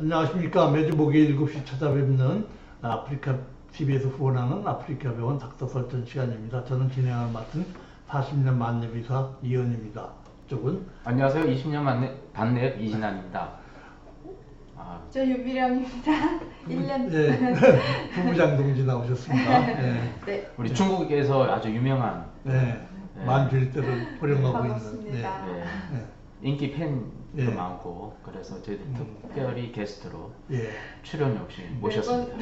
안녕하십니까. 매주 목요일 7시 찾아뵙는 아프리카 TV에서 후원하는 아프리카 병원 닥터 설전 시간입니다. 저는 진행을 맡은 40년 만렙 의사 이현입니다. 쪽은 안녕하세요. 20년 만내 반내 이진환입니다. 아, 저 유비령입니다. 1년. 예, 부부장 동지 나오셨습니다. 예, 네. 우리 중국에서 아주 유명한 예, 네. 만빌대를 호령하고 있는 반갑습니다. 네, 예, 인기 팬도 예. 많고 그래서 저희 음. 특별히 게스트로 예. 출연 역시 모셨습니다.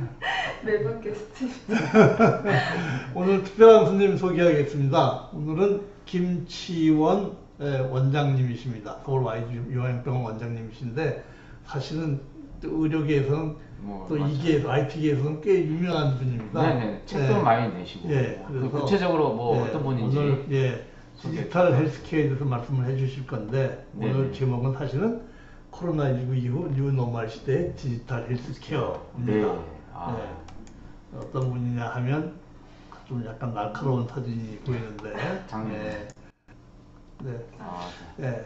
매번 게스트. 오늘 특별한 손님 소개하겠습니다. 오늘은 김치원 예, 원장님이십니다. 서울 YG 요양병원 원장님이신데 사실은 또 의료계에서는 뭐, 또 맞아요. 이계 IT계에서는 꽤 유명한 분입니다. 네네 책도 예. 많이 내시고 예, 그 그래서, 구체적으로 뭐 예, 어떤 분인지 오늘 예, 디지털 헬스케어에 대해서 말씀을 해주실 건데 네네. 오늘 제목은 사실은 코로나19 이후 뉴노멀 시대의 디지털 헬스케어입니다. 네. 아. 예. 어떤 분이냐 하면 좀 약간 날카로운 사진이 보이는데 장면. 예. 네. 아, 예.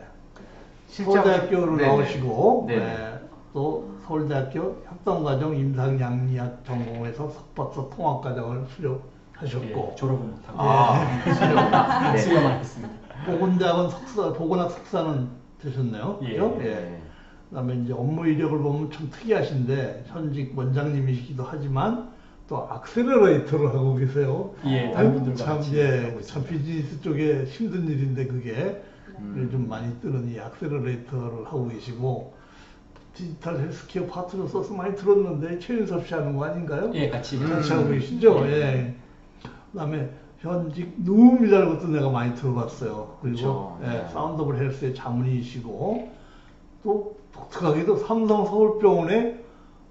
실제로- 서울대학교로 네네. 나오시고 네네. 예, 또 서울대학교 협동과정 임상약리학 전공에서 석박사 통합과정을 수료 하셨고 예, 졸업은 못하고 아. 네. 수료만 했습니다. 보건대학원 석사, 보건학 석사는 되셨네요. 예. 그죠? 네. 그다음에 이제 업무 이력을 보면 참 특이하신데 현직 원장님이시기도 하지만 또 accelerator를 하고 계세요. 예, 아유, 다른 분들과 참, 같이 예, 참. 비즈니스 쪽에 힘든 일인데 그게 음. 요즘 많이 뜨는 이 accelerator를 하고 계시고 디지털 헬스케어 파트너스 해서 많이 들었는데 최윤섭 씨 하는 거 아닌가요? 예, 같이 같이 음. 하고 계시죠? 예. 그다음에 현직 Noom이라는 것도 내가 많이 들어봤어요. 그리고 그쵸. 예, 네. Sound of Health의 자문이시고 또 독특하게도 삼성 서울병원의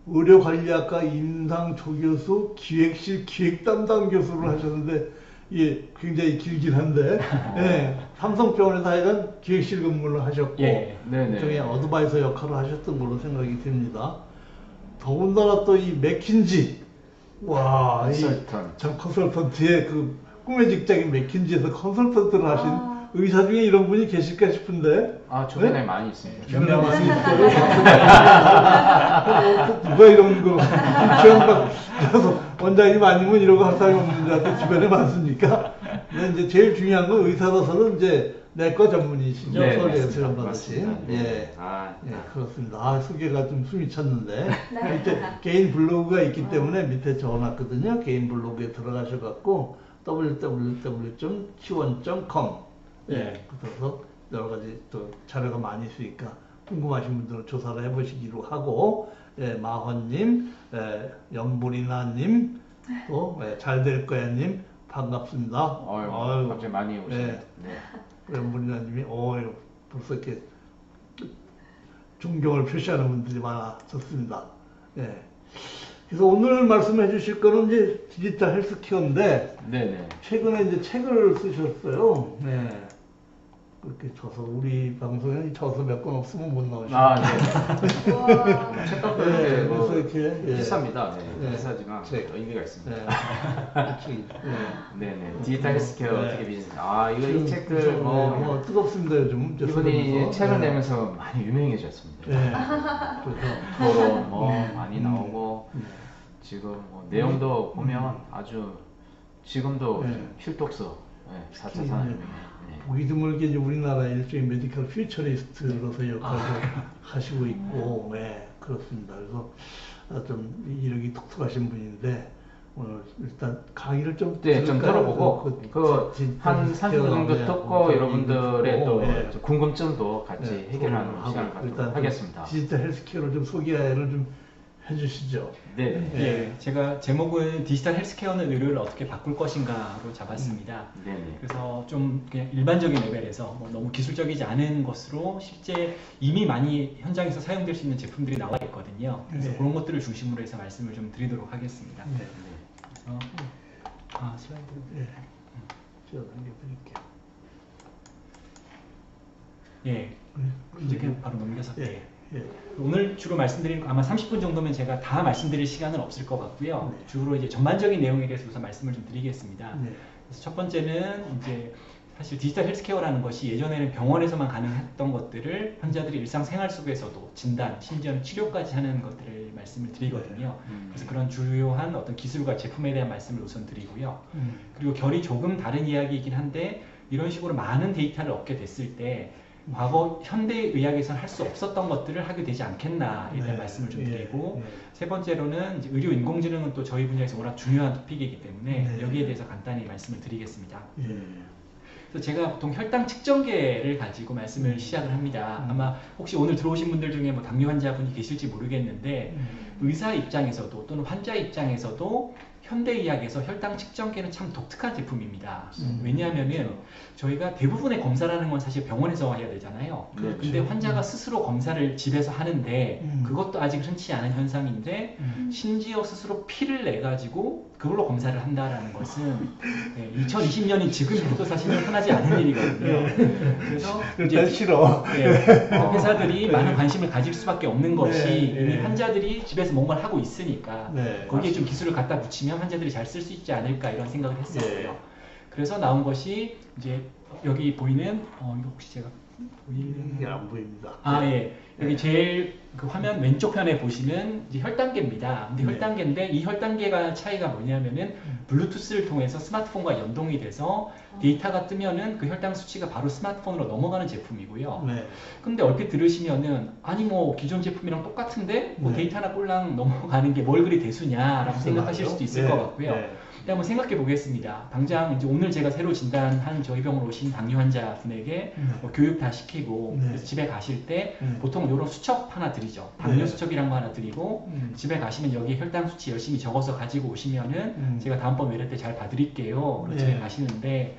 의료관리학과 임상 조교수 기획실 기획 담당 교수를 하셨는데 이게 굉장히 길긴 한데 예, 삼성병원에서 하여간 기획실 근무를 하셨고 예. 네네. 일종의 advisor 역할을 하셨던 걸로 생각이 됩니다. 더군다나 또 이 맥킨지 와, 이 컨설턴트. 참 컨설턴트의 그 꿈의 직장인 맥킨지에서 컨설턴트를 하신 아. 의사 중에 이런 분이 계실까 싶은데 아, 주변에 네? 많이 있습니다. 주변에 많이 있어요. 어, 누가 이런 거 김치현박 그래서 원장님 아니면 이러고 할 사람이 없는 줄 알았는데 주변에 많습니까? 근데 이제 제일 중요한 건 의사로서는 이제 내과. 네, 서울대에서 맞습니다. 수련 받으신. 맞습니다. 예. 네. 아, 예, 그렇습니다. 아, 소개가 좀 숨이 찼는데. 네. 밑에 개인 블로그가 있기 때문에 밑에 적어놨거든요. 개인 블로그에 들어가셔갖고 www.chiwon.com 예, 예. 그래서 여러 가지 또 자료가 많이 있으니까 궁금하신 분들은 조사를 해보시기로 하고 예, 마헌님, 예, 연보리나님, 또 예, 잘될 거야님 반갑습니다. 어유, 갑자기 많이 오시네. 네. 네. 연보리나님이 어 벌써 이렇게 존경을 표시하는 분들이 많아졌습니다. 예. 그래서 오늘 말씀해 주실 거는 이제 디지털 헬스케어인데 네네. 최근에 이제 책을 쓰셨어요. 네. 그렇게 저서 우리 방송에 저서 몇권 없으면 못 나오시죠. 아, 네. 책값도 네, 네, 뭐 그래서 이렇게 예. 비쌉니다. 네. 네. 비싸지만 책. 또 의미가 있습니다. 네. 책. 네. 네네. 디지털 헬스케어 네. 어떻게 비즈니스. 아, 이거 이 책들 좀, 뭐, 네, 뭐 뜨겁습니다 요즘. 이분이. 책을 네. 내면서 많이 유명해졌습니다. 네. 그래서 토론 뭐 음. 많이 음. 나오고 음. 지금 뭐 내용도 음. 보면 아주 지금도 네. 필독서 네, 4차 특히 산업혁명. 이제 네. 보기 드물게 이제 우리나라 일종의 medical futurist로서 역할을 아. 하시고 있고, 네, 그렇습니다. 그래서 아, 좀 이력이 독특하신 분인데, 오늘 일단 강의를 좀 네, 좀? 들어보고 그- 그 지- 한 지- 30분 정도 네, 듣고 그 여러분들의 얘기 또 네. 궁금증도 같이 네, 해결하는 시간을 갖도록 하겠습니다. 디지털 헬스케어를 좀 소개를 좀 해주시죠. 네. 예. 예, 제가 제목은 디지털 헬스케어는 의료를 어떻게 바꿀 것인가로 잡았습니다. 네 네. 그래서 좀 그냥 일반적인 레벨에서 뭐 너무 기술적이지 않은 것으로 실제 이미 많이 현장에서 사용될 수 있는 제품들이 나와 있거든요. 그래서 네. 그런 것들을 중심으로 해서 말씀을 좀 드리도록 하겠습니다. 네. 그래서 아 슬라이드 예. 제가 남겨드릴게요. 예 이제 그냥 바로 넘겨서 예. 예. 오늘 주로 말씀드린 아마 30분 정도면 제가 다 말씀드릴 시간은 없을 것 같고요. 네. 주로 이제 전반적인 내용에 대해서 우선 말씀을 좀 드리겠습니다. 네. 그래서 첫 번째는 이제 사실 디지털 헬스케어라는 것이 예전에는 병원에서만 가능했던 것들을 환자들이 일상생활 속에서도 진단, 심지어는 치료까지 하는 것들을 말씀을 드리거든요. 음. 그래서 그런 주요한 어떤 기술과 제품에 대한 말씀을 우선 드리고요. 음. 그리고 결이 조금 다른 이야기이긴 한데 이런 식으로 많은 데이터를 얻게 됐을 때 과거 현대 의학에서는 할 수 없었던 것들을 하게 되지 않겠나에 대한 네. 말씀을 좀 예, 드리고 예. 세 번째로는 의료 인공지능은 또 저희 분야에서 워낙 중요한 토픽이기 때문에 네. 여기에 대해서 간단히 말씀을 드리겠습니다. 예. 그래서 제가 보통 혈당 측정계를 가지고 말씀을 시작을 합니다. 음. 아마 혹시 오늘 들어오신 분들 중에 뭐 당뇨 환자분이 계실지 모르겠는데 음. 의사 입장에서도 또는 환자 입장에서도 현대의학에서 혈당 측정기는 참 독특한 제품입니다. 음. 왜냐하면은 저희가 대부분의 검사라는 건 사실 병원에서 해야 되잖아요. 그렇죠. 근데 환자가 스스로 검사를 집에서 하는데 음. 그것도 아직 흔치 않은 현상인데 음. 심지어 스스로 피를 내 가지고 그걸로 검사를 한다라는 것은 2020년인 지금 해도 사실은 흔하지 않은 일이거든요. 그래서 일단 싫어. 예, 회사들이 많은 관심을 가질 수밖에 없는 것이 네, 이미 네. 환자들이 집에서 뭔가를 하고 있으니까 네. 거기에 좀 기술을 갖다 붙이면 환자들이 잘 쓸 수 있지 않을까 이런 생각을 했었고요. 예. 그래서 나온 것이 이제 여기 보이는 어 이거 혹시 제가 보 이는 이게 안 보입니다. 아, 예. 여기 네. 제일 그 화면 왼쪽 편에 보시면 이제 혈당계입니다. 근데 네. 혈당계인데 이 혈당계가 차이가 뭐냐면은 블루투스를 통해서 스마트폰과 연동이 돼서 데이터가 뜨면은 그 혈당 수치가 바로 스마트폰으로 넘어가는 제품이고요. 네. 근데 얼핏 들으시면은 아니 뭐 기존 제품이랑 똑같은데 뭐 네. 데이터나 꼴랑 넘어가는 게 뭘 그리 대수냐라고 생각하실 수도 있을 네. 것 같고요. 네. 한번 생각해 보겠습니다. 당장 이제 오늘 제가 새로 진단한 저희 병으로 오신 당뇨 환자 분에게 네. 뭐 교육 다 시키고 네. 그래서 집에 가실 때 네. 보통 이런 수첩 하나 드리죠. 당뇨 네. 수첩이란 거 하나 드리고 음. 집에 가시면 여기 혈당 수치 열심히 적어서 가지고 오시면은 음. 제가 다음번 외래 때 잘 봐드릴게요. 그리고 네. 집에 가시는데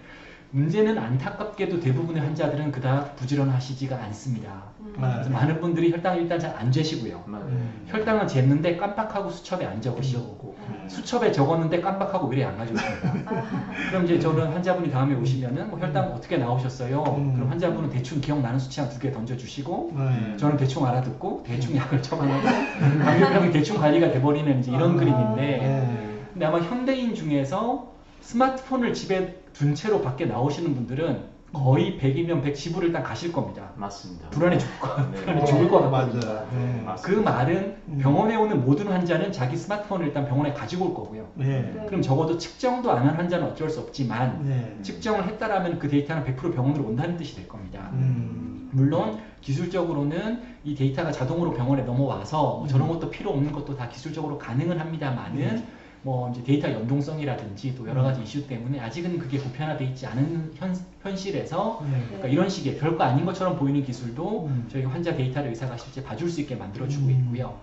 문제는 안타깝게도 대부분의 환자들은 그닥 부지런하시지가 않습니다. 음. 네. 많은 분들이 혈당을 일단 잘 안 재시고요. 음. 혈당은 쟀는데 깜빡하고 수첩에 안 적으시고 음. 수첩에 적었는데 깜빡하고 의뢰 안 가져오십니다. 아, 그럼 이제 저는 환자분이 다음에 오시면은 뭐 혈당 어떻게 나오셨어요? 음. 그럼 환자분은 대충 기억나는 수치 한 두 개 던져주시고 네. 저는 대충 알아듣고 대충 약을 처방하고 당뇨병이 대충 관리가 돼버리는 이제 이런 아, 그림인데 네. 근데 아마 현대인 중에서 스마트폰을 집에 둔 채로 밖에 나오시는 분들은 거의 100이면 100 집으로 일단 가실 겁니다. 맞습니다. 불안해 죽을 것 같- 네. 불안해 죽을 것 같거든요. 맞아요. 네. 그 말은 음. 병원에 오는 모든 환자는 자기 스마트폰을 일단 병원에 가지고 올 거고요. 네. 그럼 적어도 측정도 안 한 환자는 어쩔 수 없지만 네. 측정을 했다라면 그 데이터는 100% 병원으로 온다는 뜻이 될 겁니다. 음. 물론 기술적으로는 이 데이터가 자동으로 병원에 넘어와서 뭐 저런 것도 필요 없는 것도 다 기술적으로 가능은 합니다만은 음. 뭐 이제 데이터 연동성이라든지 또 여러 가지 이슈 때문에 아직은 그게 보편화되어 있지 않은 현, 현실에서 네. 그러니까 이런 식의 별거 아닌 것처럼 보이는 기술도 음. 저희가 환자 데이터를 의사가 실제 봐줄 수 있게 만들어주고 음. 있고요.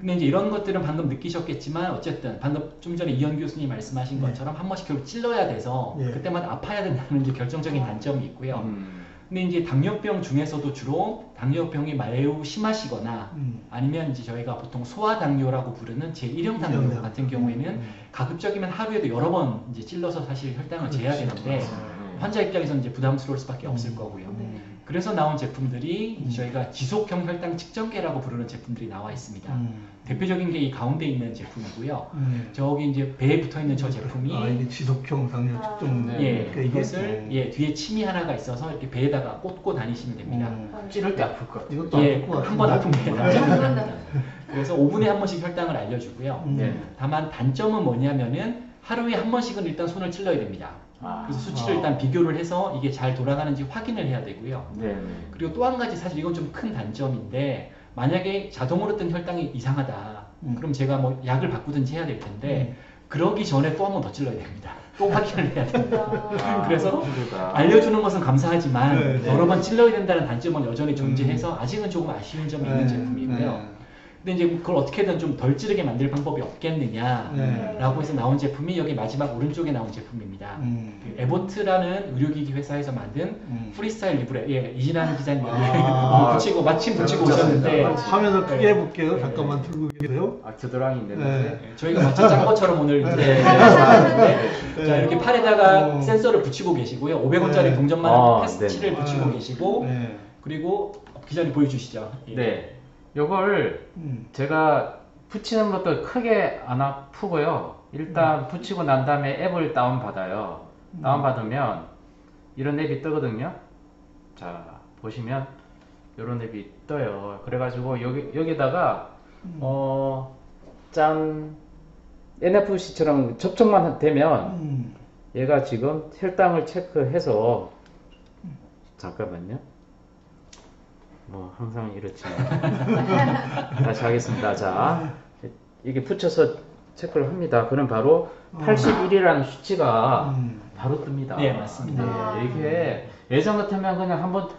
근데 이제 이런 것들은 방금 느끼셨겠지만 어쨌든 방금 좀 전에 이현 교수님 말씀하신 네. 것처럼 한 번씩 결국 찔러야 돼서 네. 그때마다 아파야 된다는 이제 결정적인 단점이 있고요. 음. 근데 이제 당뇨병 중에서도 주로 당뇨병이 매우 심하시거나 음. 아니면 이제 저희가 보통 소아당뇨라고 부르는 제1형 당뇨 일형 같은 경우에는 음. 가급적이면 하루에도 여러 번 이제 찔러서 사실 혈당을 재야 그렇죠. 되는데 음. 환자 입장에서는 이제 부담스러울 수밖에 음. 없을 거고요. 네. 그래서 나온 제품들이 음. 저희가 지속형 혈당 측정계라고 부르는 제품들이 나와 있습니다. 음. 대표적인 게 이 가운데 있는 제품이고요. 네. 저기 이제 배에 붙어 있는 저 제품이 아, 이게 지속형 당뇨 아. 측정. 네. 예, 그러니까 이게 이것을 좀- 예, 뒤에 침이 하나가 있어서 이렇게 배에다가 꽂고 다니시면 됩니다. 음. 찌를 때 아플 것 같아요. 이것도 예, 아플 것한번 같은데. 아프면 한번 됩니다. 그래서 5분에 한 번씩 혈당을 알려주고요. 음. 네. 다만 단점은 뭐냐면은 하루에 한 번씩은 일단 손을 찔러야 됩니다. 아. 그래서 수치를 아. 일단 비교를 해서 이게 잘 돌아가는지 확인을 해야 되고요. 네, 네. 그리고 또 한 가지 사실 이건 좀 큰 단점인데 만약에 자동으로 뜬 혈당이 이상하다. 음. 그럼 제가 뭐 약을 바꾸든지 해야 될 텐데 그러기 전에 또 한 번 더 찔러야 됩니다. 또 확인을 해야 됩니다. 아, 그래서 힘들다. 알려주는 것은 감사하지만 네, 네. 여러 번 찔러야 된다는 단점은 여전히 존재해서 아직은 조금 아쉬운 점이 있는 네, 제품이고요. 네. 근데 이제 그걸 어떻게든 좀 덜 찌르게 만들 방법이 없겠느냐 네. 라고 해서 나온 제품이 여기 마지막 오른쪽에 나온 제품입니다. 음. 그 Abbott라는 의료기기 회사에서 만든 음. FreeStyle Libre 예, 이진환 기자님 여기 아. 붙이고 마침 붙이고 진짜 오셨는데 진짜. 화면을 크게 네. 해볼게요. 네. 잠깐만 들고 계세요. 아, 겨드랑이 있는데. 네. 예, 저희가 마치 짠 것처럼 오늘 이제 네. 네. 자 이렇게 팔에다가 어. 센서를 붙이고 계시고요. 500원짜리 네. 동전만 아, 패스치를 네. 붙이고 아. 계시고 네. 그리고 기자님 보여주시죠. 예. 네. 요걸 음. 제가 붙이는 것도 크게 안 아프고요. 음. 일단 붙이고 난 다음에 앱을 다운받아요. 다운받으면 이런 앱이 뜨거든요. 자 보시면 이런 앱이 떠요. 그래가지고 여기 여기다가 음. 어짠 NFC처럼 접촉만 되면 음. 얘가 지금 혈당을 체크해서 잠깐만요. 뭐 항상 이렇지만 다시 하겠습니다. 자 이게 붙여서 체크를 합니다. 그럼 바로 81이라는 수치가 음. 바로 뜹니다. 네, 맞습니다. 네, 이게 예전 같으면 그냥 한번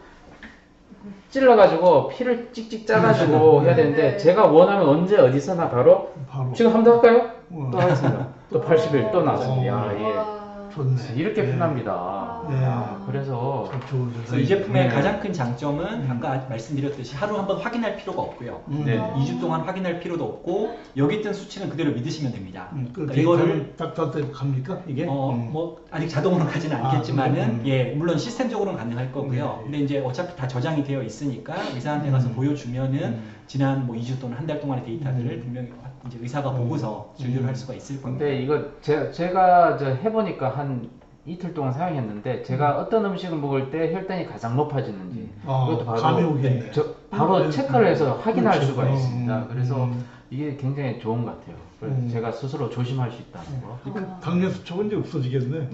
찔러가지고 피를 찍찍 짜가지고 해야 되는데 네. 제가 원하면 언제 어디서나 바로 바로. 지금 한번 더 할까요? 우와. 또 하겠습니다. 또 81, 또 나왔습니다. 야, 예. 와. 좋네. 이렇게 네. 편합니다. 네. 야, 그래서 참 좋은 그래서 세상이네. 이 제품의 네. 가장 큰 장점은 음. 아까 말씀드렸듯이 하루 한번 확인할 필요가 없고요. 음. 네. 2주 동안 확인할 필요도 없고 여기 뜬 수치는 그대로 믿으시면 됩니다. 음, 그 그러니까 이거를 딱딱한테 갑니까 이게? 어, 음. 뭐 아직 자동으로 가지는 아, 않겠지만은 그래요? 음. 예 물론 시스템적으로는 가능할 거고요. 네. 근데 이제 어차피 다 저장이 되어 있으니까 의사한테 가서 음. 보여주면은 음. 지난 뭐 2주 또는 한 달 동안의 데이터들을 음. 분명히 이제 의사가 음. 보고서 진료를 음. 할 수가 있을 겁니다. 근데 이거 제, 제가 저 해보니까 한 이틀 동안 사용했는데 제가 어떤 음식을 먹을 때 혈당이 가장 높아지는지 아, 이것도 바로 감이 오겠네. 저 바로 음. 체크를 해서 확인할 그렇죠. 수가 있습니다. 음. 그래서 음. 이게 굉장히 좋은 것 같아요. 그래서 음. 제가 스스로 조심할 수 있다는 거. 그 당뇨 수첩은 이제 없어지겠네.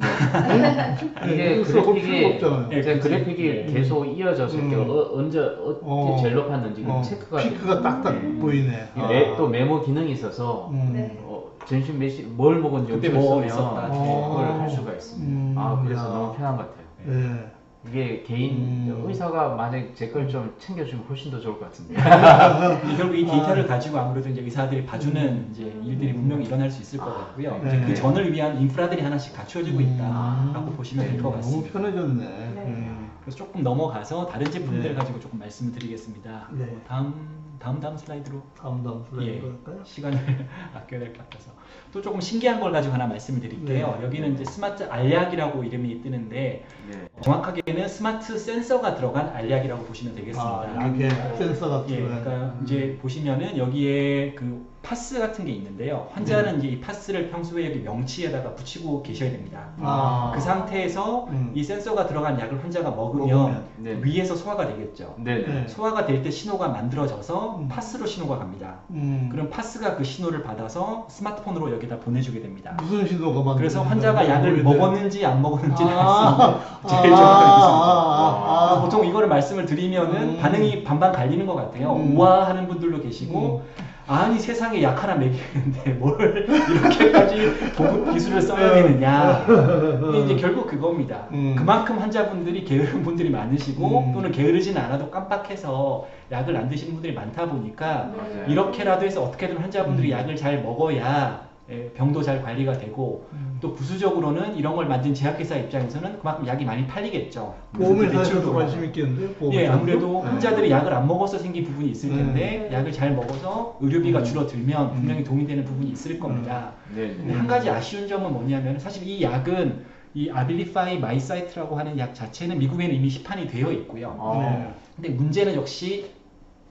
이게 수첩 그래픽이 필요가 없잖아요. 네, 제 그치. 그래픽이 네. 계속 이어져서 이렇게 음. 어, 언제 어떻게 어. 제일 높았는지 어, 체크가 피크가 딱딱 네. 보이네. 이 아. 매- 또 메모 기능이 있어서 음. 네. 어, 점심 몇시 뭘 먹은지 그때 뭐 쓰면 있었다. 그걸 어. 할 수가 있습니다. 음, 아 그래서 야. 너무 편한 것 같아요. 네. 이게 개인 음. 의사가 만약 제 걸 좀 챙겨주면 훨씬 더 좋을 것 같은데. 결국 이 데이터를 가지고 아무래도 이제 의사들이 봐주는 음. 이제 일들이 분명히 일어날 수 있을 것 같고요. 네. 이제 그 전을 위한 인프라들이 하나씩 갖춰지고 있다라고 음. 보시면 될것 너무 같습니다. 편해졌네. 네. 음. 그래서 조금 넘어가서 다른 제품들 네. 가지고 조금 말씀을 드리겠습니다. 네. 다음 다음 다음 슬라이드로 다음 다음 슬라이드 예, 갈까요? 시간을 아껴야 될 것 같아서 또 조금 신기한 걸 가지고 하나 말씀을 드릴게요. 네. 여기는 이제 스마트 알약이라고 이름이 뜨는데 네. 정확하게는 스마트 센서가 들어간 알약이라고 보시면 되겠습니다. 아, 약에 센서 같은 예, 거. 그러니까 이제 보시면은 여기에 그 파스 같은 게 있는데요. 환자는 이제 이 파스를 평소에 여기 명치에다가 붙이고 계셔야 됩니다. 아. 그 상태에서 음. 이 센서가 들어간 약을 환자가 먹으면, 먹으면, 네. 위에서 소화가 되겠죠. 네네. 네. 소화가 될 때 신호가 만들어져서 음. 파스로 신호가 갑니다. 음. 그럼 파스가 그 신호를 받아서 스마트폰으로 여기다 보내주게 됩니다. 무슨 신호가 만 그래서 환자가 약을 먹었는지 안 먹었는지를 알수 아, 있는 제일 아, 정확한 기술입니다. 아, 아, 아. 보통 이거를 말씀을 드리면은 음. 반응이 반반 갈리는 것 같아요. 음. 우아하는 분들도 계시고 아니 세상에 약 하나 먹이는데 뭘 이렇게까지 고급 기술을 써야 되느냐. 근데 이제 결국 그겁니다. 음. 그만큼 환자분들이 게으른 분들이 많으시고 음. 또는 게으르진 않아도 깜빡해서 약을 안 드시는 분들이 많다 보니까 맞아요. 이렇게라도 해서 어떻게든 환자분들이 음. 약을 잘 먹어야 예, 병도 잘 관리가 되고 음. 또 부수적으로는 이런 걸 만든 제약회사 입장에서는 그만큼 약이 많이 팔리겠죠. 보험회사에서도 매출도 관심 많고. 있겠는데요? 예? 아무래도 네. 환자들이 약을 안 먹어서 생긴 부분이 있을 텐데 네. 약을 잘 먹어서 의료비가 음. 줄어들면 분명히 음. 도움이 되는 부분이 있을 겁니다. 근데 네네. 한 가지 아쉬운 점은 뭐냐면 사실 이 약은 이 Abilify MyCite라고 하는 약 자체는 미국에는 이미 시판이 되어 있고요. 어, 네. 근데 문제는 역시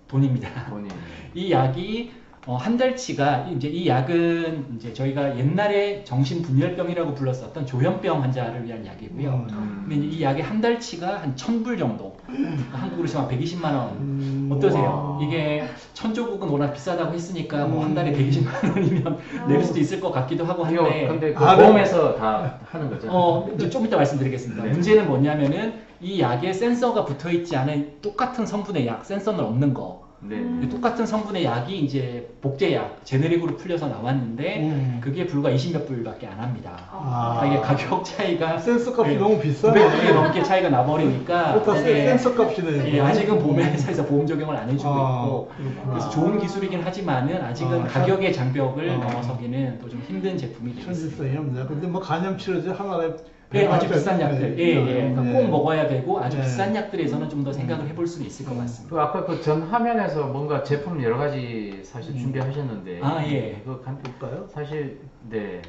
돈입니다. 본인. 이 약이 어, 한 달치가 이제 이 약은 이제 저희가 옛날에 정신분열병이라고 불렀었던 조현병 환자를 위한 약이고요. 음. 근데 이 약의 한 달치가 한 1000불 정도. 그러니까 한국으로 치면 120만 원. 음, 어떠세요? 와. 이게 천 조국은 워낙 비싸다고 했으니까 뭐 한 달에 음. 120만 원이면 낼 수도 있을 것 같기도 하고 한데 근데 그 아, 네. 보험에서 다 하는 거죠? 어, 이제 좀 이따 말씀드리겠습니다. 네. 문제는 뭐냐면은 이 약에 센서가 붙어 있지 않은 똑같은 성분의 약, 센서는 없는 거. 네네. 이 똑같은 성분의 약이 이제 복제약, 제네릭으로 풀려서 나왔는데 음. 그게 불과 20몇 불밖에 안 합니다. 아. 이게 가격 차이가 센서 값이 네. 너무 비싸네. 900불이 넘게 차이가 나버리니까 그거 다 이게 센서 값이네. 예, 아직은 보험회사에서 보험 적용을 안 해주고 아, 있고 그렇구나. 그래서 좋은 기술이긴 하지만은 아직은 아, 가격의 장벽을 아. 넘어서기는 또 좀 힘든 제품이 되겠습니다. 천지성이 없네. 근데 뭐 간염 치료제 하나에 네, 아주 비싼 원 약들, 예, 네. 예, 그러니까 네. 꼭 먹어야 되고 아주 네. 비싼 약들에서는 좀 더 생각을 해볼 수는 있을 것 같습니다. 그 아까 그 전 화면에서 뭔가 제품 여러 가지 사실 음. 준비하셨는데 아, 예. 그거 간 볼까요? 사실 네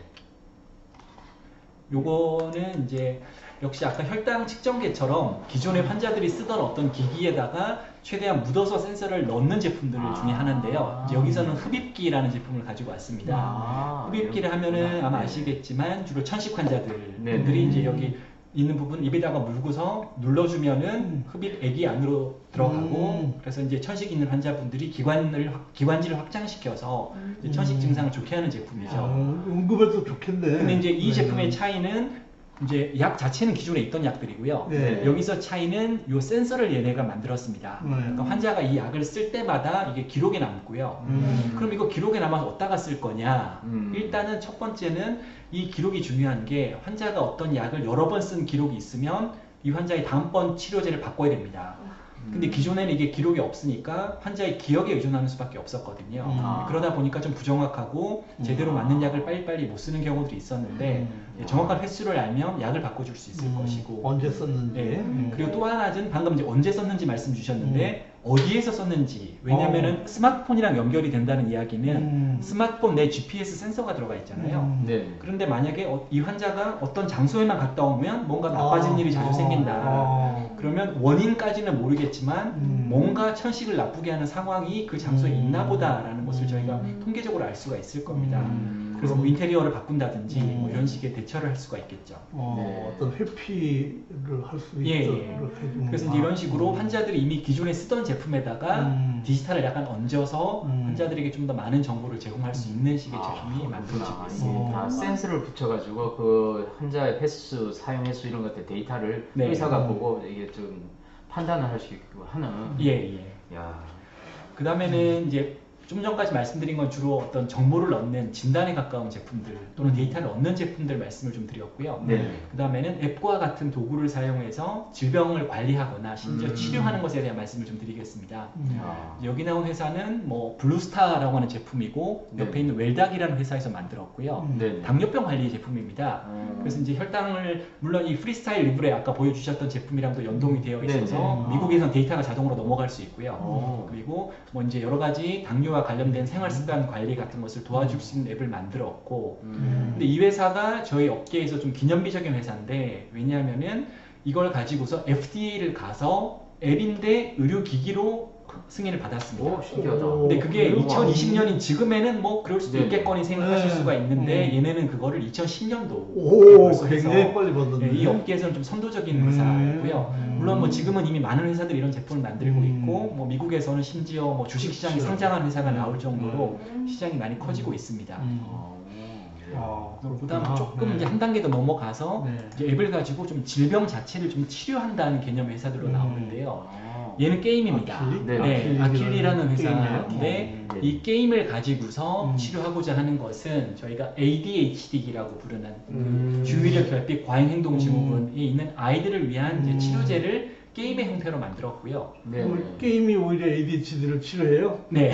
요거는 이제 역시 아까 혈당 측정기처럼 기존의 환자들이 쓰던 어떤 기기에다가 최대한 묻어서 센서를 넣는 제품들 아. 중에 하나인데요. 여기서는 흡입기라는 제품을 가지고 왔습니다. 아, 흡입기를 하면은. 아마 네. 아시겠지만 주로 천식 환자들 네. 이제 여기 있는 부분 입에다가 물고서 눌러주면은 음. 흡입 액이 안으로 들어가고 음. 그래서 이제 천식 있는 환자분들이 기관을 확- 기관지를 확장시켜서 천식 음. 증상을 좋게 하는 제품이죠. 어, 응급에도 좋겠네. 근데 이제 이 네. 제품의 차이는 이제 약 자체는 기존에 있던 약들이고요. 네. 여기서 차이는 요 센서를 얘네가 만들었습니다. 네. 그러니까 환자가 이 약을 쓸 때마다 이게 기록에 남고요. 음. 그럼 이거 기록에 남아서 어디다가 쓸 거냐? 음. 일단은 첫 번째는 이 기록이 중요한 게 환자가 어떤 약을 여러 번 쓴 기록이 있으면 이 환자의 다음번 치료제를 바꿔야 됩니다. 근데 기존에는 이게 기록이 없으니까 환자의 기억에 의존하는 수밖에 없었거든요. 음. 아. 그러다 보니까 좀 부정확하고 제대로 음. 맞는 약을 빨리빨리 못 쓰는 경우들이 있었는데 음. 예, 정확한 횟수를 알면 약을 바꿔줄 수 있을 음, 것이고 언제 썼는지. 예. 음. 그리고 또 하나는 방금 이제 언제 썼는지 말씀 주셨는데 어디에서 썼는지 왜냐면은 어. 스마트폰이랑 연결이 된다는 이야기는 음. 스마트폰 내 GPS 센서가 들어가 있잖아요. 음. 네. 그런데 만약에 어- 이 환자가 어떤 장소에만 갔다 오면 뭔가 나빠진 아, 일이 자주 아, 생긴다. 아. 그러면 원인까지는 모르겠지만 음. 뭔가 천식을 나쁘게 하는 상황이 그 장소에 음. 있나 보다라는 것을 저희가 음. 통계적으로 알 수가 있을 겁니다. 음. 그래서 뭐 인테리어를 바꾼다든지 음. 뭐 이런 식의 대처를 할 수가 있겠죠. 어, 네. 어떤 회피를 할수 예, 있도록 예. 해주는 그래서 이런 식으로 환자들이 이미 기존에 쓰던 제품에다가 음. 디지털을 약간 얹어서 음. 환자들에게 좀 더 많은 정보를 제공할 수 있는 식의 아, 제품이 만들어지고 그렇구나. 있습니다. 어. 센서를 붙여가지고 그 환자의 횟수, 사용 횟수 이런 것들 데이터를 네. 의사가 음. 보고 이게 좀 판단을 할 수 있고 하는. 예, 예. 야. 그 다음에는 이제 좀 전까지 말씀드린 건 주로 어떤 정보를 얻는 진단에 가까운 제품들 또는 데이터를 얻는 제품들 말씀을 좀 드렸고요. 네. 그 다음에는 앱과 같은 도구를 사용해서 질병을 관리하거나 심지어 음. 치료하는 것에 대한 말씀을 좀 드리겠습니다. 음. 야. 여기 나온 회사는 뭐 블루스타라고 하는 제품이고 옆에 네. 있는 웰닥이라는 회사에서 만들었고요. 음. 네. 당뇨병 관리 제품입니다. 음. 그래서 이제 혈당을 물론 이 프리스타일 리브레 아까 보여주셨던 제품이랑도 연동이 되어 네, 있어서 네. 미국에선 데이터가 자동으로 넘어갈 수 있고요. 오. 그리고 뭐 이제 여러 가지 당뇨와 관련된 생활 습관 관리 같은 것을 도와줄 수 있는 앱을 만들었고 음. 근데 이 회사가 저희 업계에서 좀 기념비적인 회사인데 왜냐하면은 이걸 가지고서 FDA를 가서 앱인데 의료기기로 승인을 받았습니다. 오, 신기하다. 오. 근데 그게 그래요? 2020년인 지금에는 뭐 그럴 수도 네. 있겠거니 생각하실 네. 수가 있는데 음. 얘네는 그거를 2010년도 오, 굉장히 빨리 받았네. 이 업계에서는 좀 선도적인 음. 회사고요. 음. 물론 뭐 지금은 이미 많은 회사들이 이런 제품을 만들고 음. 있고 뭐 미국에서는 심지어 뭐 주식시장에 그렇죠. 상장한 회사가 나올 정도로 음. 시장이 많이 커지고 있습니다. 음. 어. 아, 그다음 그렇구나. 조금 네. 이제 한 단계 더 넘어가서 네. 이제 앱을 가지고 좀 질병 자체를 좀 치료한다는 개념의 회사들로 음. 나오는데요. 아. 얘는 게임입니다. 아킬리? 네, 네, 아킬리라는 회사인데 게임이에요. 이 게임을 가지고서 음. 치료하고자 하는 것은 저희가 ADHD라고 부르는 음. 주의력 결핍 과잉 행동 음. 증후군이 있는 아이들을 위한 음. 치료제를 게임의 형태로 만들었고요. 네. 그럼 게임이 오히려 ADHD를 치료해요? 네,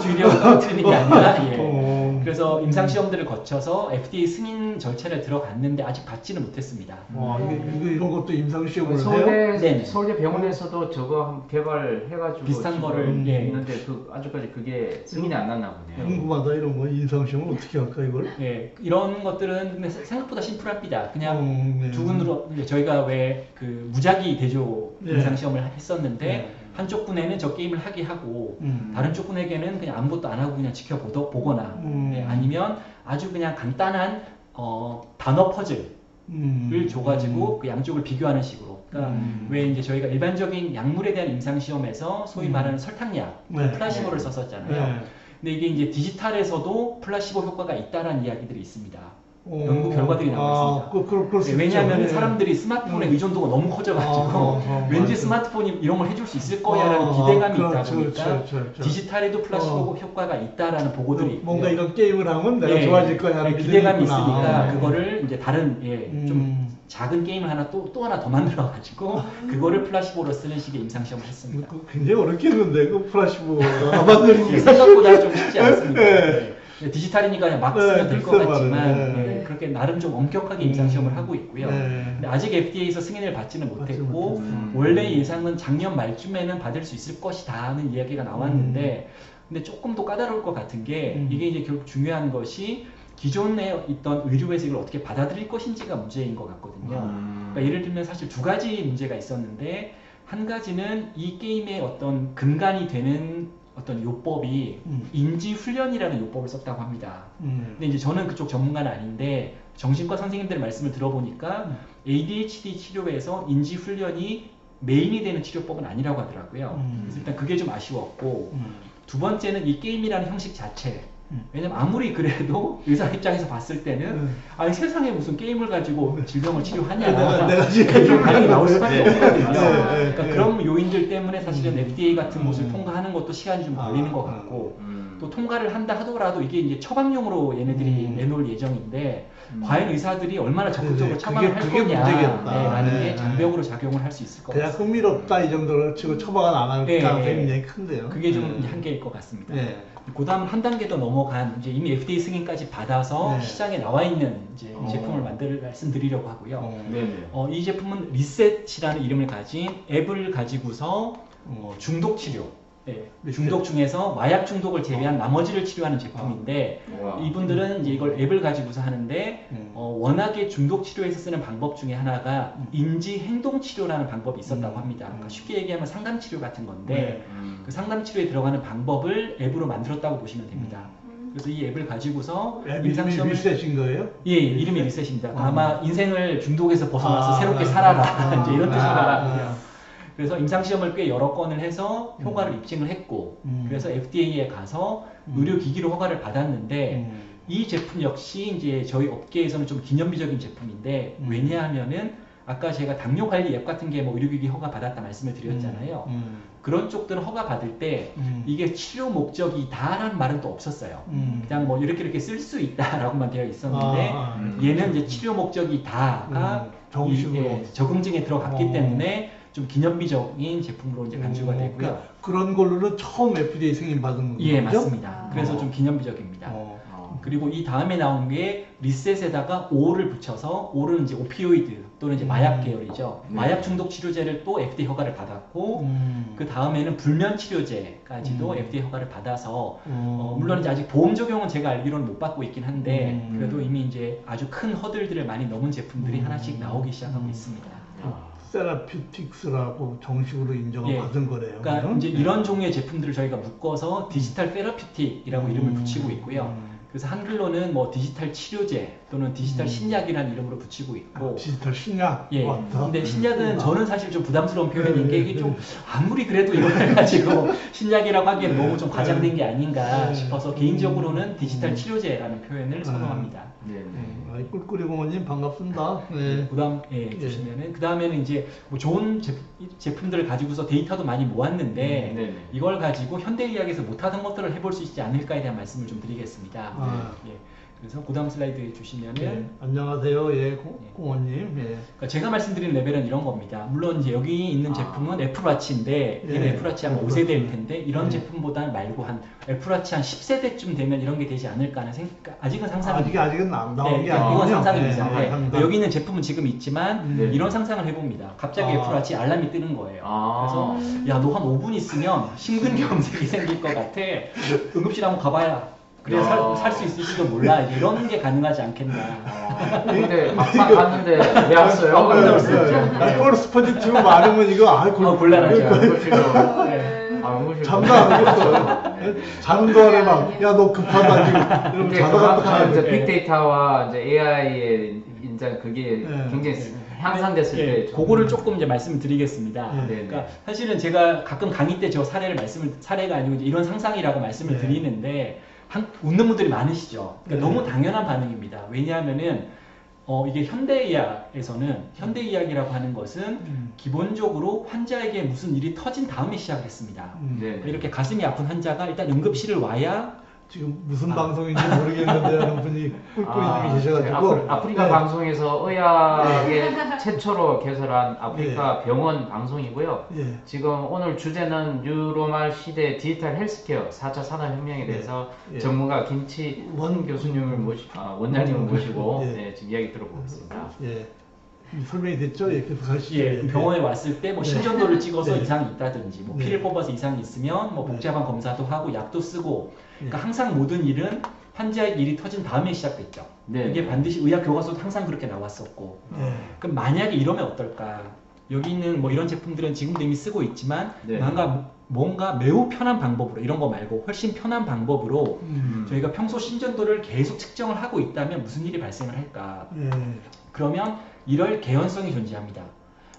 주의력을 떨어뜨리는 게 아니라 예. 어. 그래서 임상 시험들을 거쳐서 FDA 승인 절차를 들어갔는데 아직 받지는 못했습니다. 와, 이게, 이거 이런 것도 임상 시험을 해요? 서울대 네네. 서울대 병원에서도 저거 개발해가지고 비슷한 지금 거를, 예. 있는데 그 아직까지 그게 승인이 안 났나 보네요. 궁금하다 이런 거 임상 시험을 어떻게 할까 이걸? 예, 이런 것들은 근데 생각보다 심플합니다. 그냥 음, 네. 두 분으로 이제 저희가 왜 그 무작위 대조 네. 임상 시험을 했었는데 네. 한쪽 분에는 저 게임을 하게 하고 음. 다른 쪽 분에게는 그냥 아무것도 안 하고 그냥 지켜보거나 음. 네, 아니면 아주 그냥 간단한 어, 단어 퍼즐을 음. 줘가지고 그 양쪽을 비교하는 식으로. 그러니까 음. 왜 이제 저희가 일반적인 약물에 대한 임상 시험에서 소위 음. 말하는 설탕약, 네. 플라시보를 네. 썼었잖아요. 네. 근데 이게 이제 디지털에서도 플라시보 효과가 있다라는 이야기들이 있습니다. 어, 연구 결과들이 나오고 있습니다. 그, 그, 수 네, 왜냐하면 있죠. 사람들이 스마트폰의 음. 의존도가 너무 커져가지고 아, 아, 왠지 맞아. 스마트폰이 이런 걸 해줄 수 있을 거야라는 아, 기대감이 있다 그렇죠, 보니까 그렇죠, 그렇죠. 디지털에도 플라시보 어. 효과가 있다라는 보고들이 있고요. 뭔가 이런 게임을 하면 내가 예, 좋아질 거야 하는 네, 기대감이 기대가 있구나. 있으니까 아. 그거를 이제 다른 예, 좀 음. 작은 게임을 하나 또, 또 하나 더 만들어가지고 그거를 플라시보로 쓰는 식의 임상 시험을 했습니다. 그 굉장히 어렵겠는데 그 플라시보가 만드는 예, 게 생각보다 좀 쉽지 않습니다. 네. 네, 디지털이니까 그냥 막 네, 쓰면 될 것 같지만 네. 그렇게 나름 좀 엄격하게 임상 시험을 하고 있고요. 네. 근데 아직 FDA에서 승인을 받지는 받지 못했고. 음. 원래 예상은 작년 말쯤에는 받을 수 있을 것이다 하는 이야기가 나왔는데 근데 조금 더 까다로울 것 같은 게 음. 이게 이제 결국 중요한 것이 기존에 있던 의료에서 이걸 어떻게 받아들일 것인지가 문제인 것 같거든요. 음. 그러니까 예를 들면 사실 두 가지 문제가 있었는데 한 가지는 이 게임의 어떤 근간이 되는 어떤 요법이 음. 인지 훈련이라는 요법을 썼다고 합니다. 음. 근데 이제 저는 그쪽 전문가는 아닌데 정신과 선생님들 말씀을 들어보니까 음. ADHD 치료에서 인지 훈련이 메인이 되는 치료법은 아니라고 하더라고요. 음. 그래서 일단 그게 좀 아쉬웠고 음. 두 번째는 이 게임이라는 형식 자체. 음. 왜냐면 아무리 그래도 의사 입장에서 봤을 때는 음. 아니 세상에 무슨 게임을 가지고 질병을 치료하냐 내가- 내가 지금 반응이 나올 수밖에 네. 없거든요. 네, 네, 그러니까 네. 그런 요인들 때문에 사실은 음. FDA 같은 곳을 음. 통과하는 것도 시간이 좀 걸리는 아, 것 같고 음. 또 통과를 한다 하더라도 이게 이제 처방용으로 얘네들이 음. 내놓을 예정인데 음. 과연 의사들이 얼마나 적극적으로 네, 네. 처방을 그게- 할. 거냐라는 네, 게 네. 장벽으로 작용을 할 수 있을 것 그냥 같습니다. 흥미롭다 이 정도로 치고 처방은 안할 네, 가능성이 네. 굉장히 큰데요. 그게 좀 음. 한계일 것 같습니다. 네. 그 다음 한 단계 더 넘어간 이제 이미 FDA 승인까지 받아서 네. 시장에 나와 있는 이제 어. 제품을 만들 말씀드리려고 하고요. 어. 네네. 어, 이 제품은 리셋이라는 이름을 가진 앱을 가지고서 어, 중독 치료, 예, 리셋. 중독 중에서 마약 중독을 제외한 나머지를 치료하는 제품인데 와. 이분들은 이제 이걸 앱을 가지고서 하는데 음. 어, 워낙에 중독 치료에서 쓰는 방법 중에 하나가 음. 인지 행동 치료라는 방법이 있었다고 음. 합니다. 그러니까 음. 쉽게 얘기하면 상담 치료 같은 건데 네. 음. 그 상담 치료에 들어가는 방법을 앱으로 만들었다고 보시면 됩니다. 음. 그래서 이 앱을 가지고서 앱 이름이 임상시험을 리셋인 거예요? 예, 이름이 리셋입니다. 어. 아마 인생을 중독에서 벗어나서 아, 새롭게 아, 살아라 아, 이제 이런 뜻인 것 아, 같고요. 그래서 임상시험을 꽤 여러 건을 해서 음. 효과를 입증을 했고 음. 그래서 FDA에 가서 음. 의료기기로 허가를 받았는데 음. 이 제품 역시 이제 저희 업계에서는 좀 기념비적인 제품인데 음. 왜냐하면은 아까 제가 당뇨 관리 앱 같은 게 뭐 의료기기 허가 받았다 말씀을 드렸잖아요. 음. 그런 쪽들은 허가 받을 때 음. 이게 치료 목적이다라는 말은 또 없었어요. 음. 그냥 뭐 이렇게 이렇게 쓸 수 있다라고만 되어 있었는데 아, 음. 얘는 이제 치료 목적이다가 음. 이, 예, 적응증에 들어갔기 어. 때문에 좀 기념비적인 제품으로 이제 간주가 음, 되고요. 그러니까 그런 걸로는 처음 FDA 승인 받은 거죠? 예, 맞습니다. 그래서 어. 좀 기념비적입니다. 어. 어. 그리고 이 다음에 나온 게 리셋에다가 O를 붙여서 O는 이제 오피오이드 또는 이제 음. 마약 계열이죠. 네. 마약 중독 치료제를 또 FDA 허가를 받았고 음. 그 다음에는 불면 치료제까지도 음. FDA 허가를 받아서 어. 어, 물론 이제 아직 보험 적용은 제가 알기로는 못 받고 있긴 한데 음. 그래도 이미 이제 아주 큰 허들들을 많이 넘은 제품들이 음. 하나씩 나오기 시작하고 음. 있습니다. 아. therapeutics라고 정식으로 인정을 예. 받은 거래요. 그러니까 그럼? 이제 예. 이런 종류의 제품들을 저희가 묶어서 디지털 therapeutic이라고 이름을 음. 붙이고 있고요. 음. 그래서 한글로는 뭐 디지털 치료제 또는 디지털 음. 신약이라는 이름으로 붙이고 있고 디지털 신약 예. 왔다. 근데 신약은 음. 저는 사실 좀 부담스러운 표현인 게 이게 네, 좀 네. 아무리 그래도 이걸 가지고 신약이라고 하기엔 너무 좀 과장된 게 아닌가 네. 싶어서 음. 개인적으로는 디지털 음. 치료제라는 표현을 선호합니다. 네네. 음, 아이, 꿀꿀이 고모님 반갑습니다. 네. 그다음 예, 예. 주시면은 그 다음에는 이제 뭐 좋은 제, 제품 들을 가지고서 데이터도 많이 모았는데 음, 네네. 이걸 가지고 현대의학에서 못하던 것들을 해볼 수 있지 않을까에 대한 말씀을 좀 드리겠습니다. 아. 예. 그래서 그 다음 슬라이드 주시면은 네. 안녕하세요, 예, 고, 예. 고모님. 예. 그러니까 제가 말씀드린 레벨은 이런 겁니다. 물론 이제 여기 있는 아. 제품은 애플워치인데 예. 얘는 애플워치 한 애플워치. 5세대일 텐데 이런 예. 제품보다는 말고 한 애플워치 한 10세대쯤 되면 이런 게 되지 않을까 하는 생각 아직은 상상입니다. 아직 아직은 안 나온 네, 게 이건 아니군요. 상상입니다. 네, 네. 상상. 여기 있는 제품은 지금 있지만 네. 이런 상상을 해봅니다. 갑자기 아. 애플워치 알람이 뜨는 거예요. 아. 그래서 야 너 한 5분 있으면 심근경색이 생길 것 같아. 응급실 한번 가봐야 그래 야. 살수 있을지도 몰라. 이런 게 가능하지 않겠나. 아, 근데 막상 갔는데 왜 왔어요? 아, 깜짝 놀랐어요. 그랬죠. 폴스 포지티브 많으면 이거 아, 어, 곤란하죠. 응급실로. 네. 아. 잠도 안 오겠어요. 네. 자는 동안에 막, 야, 너 급하다, 지금. 이러면 자다가 또 이제 돼. 빅데이터와 이제 AI의 이제 그게 네. 굉장히 네. 향상됐을 예, 때 좀- 그거를 조금 이제 말씀드리겠습니다. 네. 네. 그러니까 사실은 제가 가끔 강의 때 저 사례를 말씀을 사례가 아니고 이런 상상이라고 말씀을 네. 드리는데 한, 웃는 분들이 많으시죠. 그러니까 네. 너무 당연한 반응입니다. 왜냐하면은 어, 이게 현대의학에서는 현대의학이라고 하는 것은 음. 기본적으로 환자에게 무슨 일이 터진 다음에 시작을 했습니다. 음. 네. 이렇게 가슴이 아픈 환자가 일단 응급실을 와야 지금 무슨 아. 방송인지 모르겠는데 하는 분이 꿀꿀이님이 아, 계셔가지고 아프, 아프리카 네. 방송에서 의학의 최초로 개설한 아프리카 네. 병원 방송이고요. 예. 지금 오늘 주제는 뉴노멀 시대 디지털 헬스케어 4차 산업혁명에 대해서 예. 전문가 김치원 교수님을 모시, 아, 원장님을 모시고 네, 지금 이야기 들어보겠습니다. 예. 설명이 됐죠? 예, 계속 하시죠. 예, 병원에 왔을 때뭐 네. 심전도를 찍어서 네. 이상이 있다든지 뭐 네. 피를 뽑아서 이상이 있으면 뭐 네. 복잡한 검사도 하고 약도 쓰고 그러니까 네. 항상 모든 일은 환자의 일이 터진 다음에 시작됐죠. 네. 이게 반드시 의학 교과서도 항상 그렇게 나왔었고 예. 그럼 만약에 이러면 어떨까? 여기 있는 뭐 이런 제품들은 지금도 이미 쓰고 있지만 네. 뭔가 뭔가 매우 편한 방법으로 이런 거 말고 훨씬 편한 방법으로 음. 저희가 평소 신전도를 계속 측정을 하고 있다면 무슨 일이 발생을 할까? 예. 그러면 이럴 개연성이 존재합니다.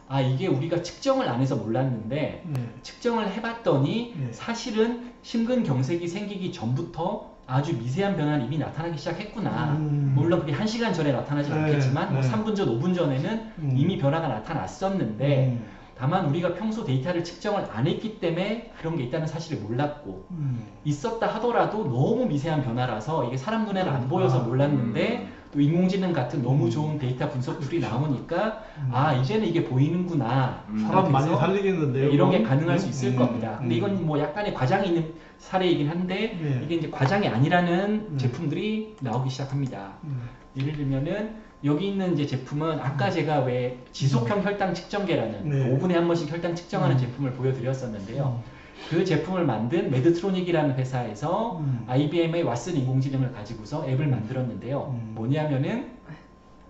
아 이게 우리가 측정을 안 해서 몰랐는데 예. 측정을 해봤더니 네. 사실은 심근경색이 생기기 전부터 아주 미세한 변화는 이미 나타나기 시작했구나. 음. 물론 그게 한시간 전에 나타나지 네, 않겠지만 뭐 네. 3분 전, 5분 전에는 음. 이미 변화가 나타났었는데 음. 다만 우리가 평소 데이터를 측정을 안 했기 때문에 그런 게 있다는 사실을 몰랐고 음. 있었다 하더라도 너무 미세한 변화라서 이게 사람 눈에는 안 보여서 아, 몰랐는데 음. 또 인공지능 같은 너무 음. 좋은 데이터 분석 tool이 그렇죠. 나오니까 음. 아 이제는 이게 보이는구나 음. 사람 많이 살리겠는데요. 네, 이런 게? 가능할 수 있을 음. 겁니다. 근데 음. 이건 뭐 약간의 과장이 있는 사례이긴 한데 네. 이게 이제 과장이 아니라는 음. 제품들이 나오기 시작합니다. 음. 예를 들면은 여기 있는 이제 제품은 아까 제가 왜 지속형 혈당 측정계라는 네. 5분에 한 번씩 혈당 측정하는 음. 제품을 보여드렸었는데요. 그 제품을 만든 메드트로닉이라는 회사에서 음. IBM의 왓슨 인공지능을 가지고서 앱을 만들었는데요. 음. 뭐냐면은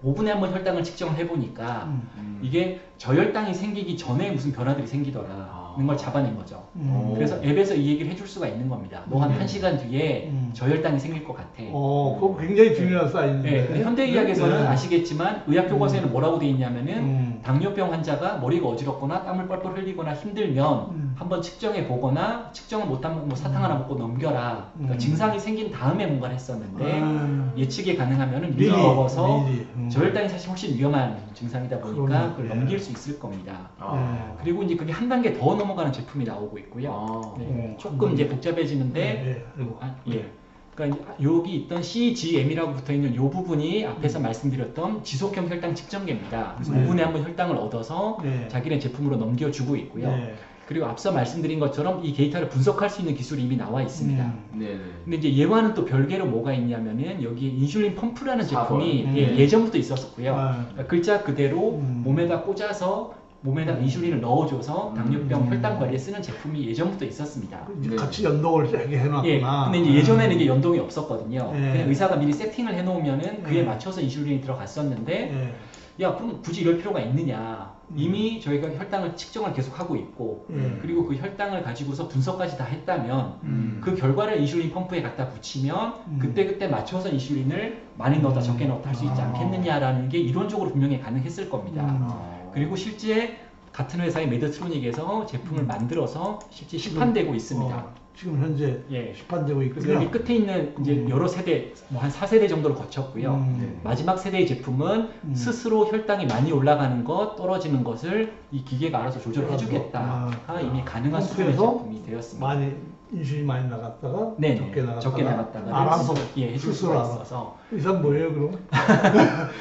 5분에 한 번 혈당을 측정을 해보니까 음. 음. 이게 저혈당이 생기기 전에 무슨 변화들이 생기더라 는 걸 잡아낸 거죠. 음. 그래서 앱에서 이 얘기를 해줄 수가 있는 겁니다. 너한 음. 1시간 뒤에 음. 저혈당이 생길 것 같아. 어, 그거 굉장히 중요한 사인인데. 네, 근데 현대의학에서는 네. 아시겠지만 의학 교과서에는 뭐라고 돼 있냐면은 음. 당뇨병 환자가 머리가 어지럽거나 땀을 뻘뻘 흘리거나 힘들면 음. 한번 측정해 보거나 측정을 못하면 뭐 사탕 하나 먹고 넘겨라. 그러니까 음. 증상이 생긴 다음에 뭔가를 했었는데 아. 예측이 가능하면은 미리 먹어서 미리. 음. 저혈당이 사실 훨씬 위험한 증상이다 보니까 그러네. 그걸 네. 넘길 수 있을 겁니다. 아. 그리고 이제 그게 한 단계 더 넘어가는 제품이 나오고 있고요. 아. 네, 어, 조금 음. 이제 복잡해지는데 네, 네. 그리고 아, 예. 그러니까 이제 여기 있던 CGM이라고 붙어 있는 이 부분이 앞에서 말씀드렸던 지속형 혈당 측정계입니다. 그래서 네. 5분에 한 번 혈당을 얻어서 네. 자기네 제품으로 넘겨주고 있고요. 네. 그리고 앞서 말씀드린 것처럼 이 데이터를 분석할 수 있는 기술이 이미 나와 있습니다. 음. 네네. 근데 이제 얘와는 또 별개로 뭐가 있냐면은 여기 인슐린 펌프라는 제품이. 예, 음. 예전부터 있었었고요. 아. 그러니까 글자 그대로 음. 몸에다 꽂아서 몸에다 인슐린을 넣어줘서 당뇨병 음. 혈당 관리에 쓰는 제품이 예전부터 있었습니다. 이제 네. 같이 연동을 해놨구나. 예, 근데 이제 예전에는 이게 연동이 없었거든요. 네. 그냥 의사가 미리 세팅을 해놓으면은 그에 네. 맞춰서 인슐린이 들어갔었는데, 예. 야, 그럼 굳이 이럴 필요가 있느냐. 음. 이미 저희가 혈당을 측정을 계속 하고 있고, 예. 그리고 그 혈당을 가지고서 분석까지 다 했다면, 음. 그 결과를 인슐린 펌프에 갖다 붙이면, 음. 그때 그때 맞춰서 인슐린을 많이 넣었다 음. 적게 넣었다 할 수 있지 아. 않겠느냐라는 게 이론적으로 분명히 가능했을 겁니다. 음. 아. 그리고 실제 같은 회사의 메드트로닉에서 제품을 음. 만들어서 실제 시판되고 있습니다. 어, 지금 현재 예. 시판되고 그래서 있고요. 여기 끝에 있는 이제 음. 여러 세대, 뭐 한 4세대 정도를 거쳤고요. 음. 네. 마지막 세대의 제품은 음. 스스로 혈당이 많이 올라가는 것, 떨어지는 것을 이 기계가 알아서 조절해 주겠다. 아. 가 이미 가능한 수준의 제품이 되었습니다. 많이 인슐이 많이 나갔다가 네, 적게 나갔다가 나갔다가 알아서 예, 해줄 수가. 있어서. 이상 뭐예요 그럼?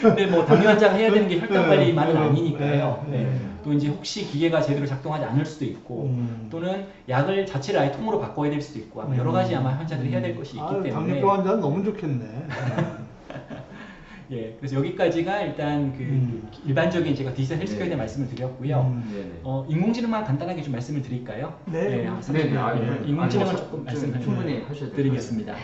근데 뭐 당뇨 환자가 해야 되는 게 혈당 관리만은 네, 아니니까요. 네, 네. 네. 또 이제 혹시 기계가 제대로 작동하지 않을 수도 있고 음. 또는 약을 자체를 아예 통으로 바꿔야 될 수도 있고 아마 여러 가지 아마 환자들이 해야 될 것이 있기 아유, 때문에 당뇨병 환자는 너무 좋겠네. 예, 그래서 여기까지가 일단 그 음. 일반적인 제가 디지털 헬스케어에 대한 네. 말씀을 드렸고요. 음. 어, 인공지능만 간단하게 좀 말씀을 드릴까요? 네. 아, 네네. 아, 예, 예. 인공지능을 아니, 조금 좀 말씀을 충분히 하셔도 돼요. 드리겠습니다.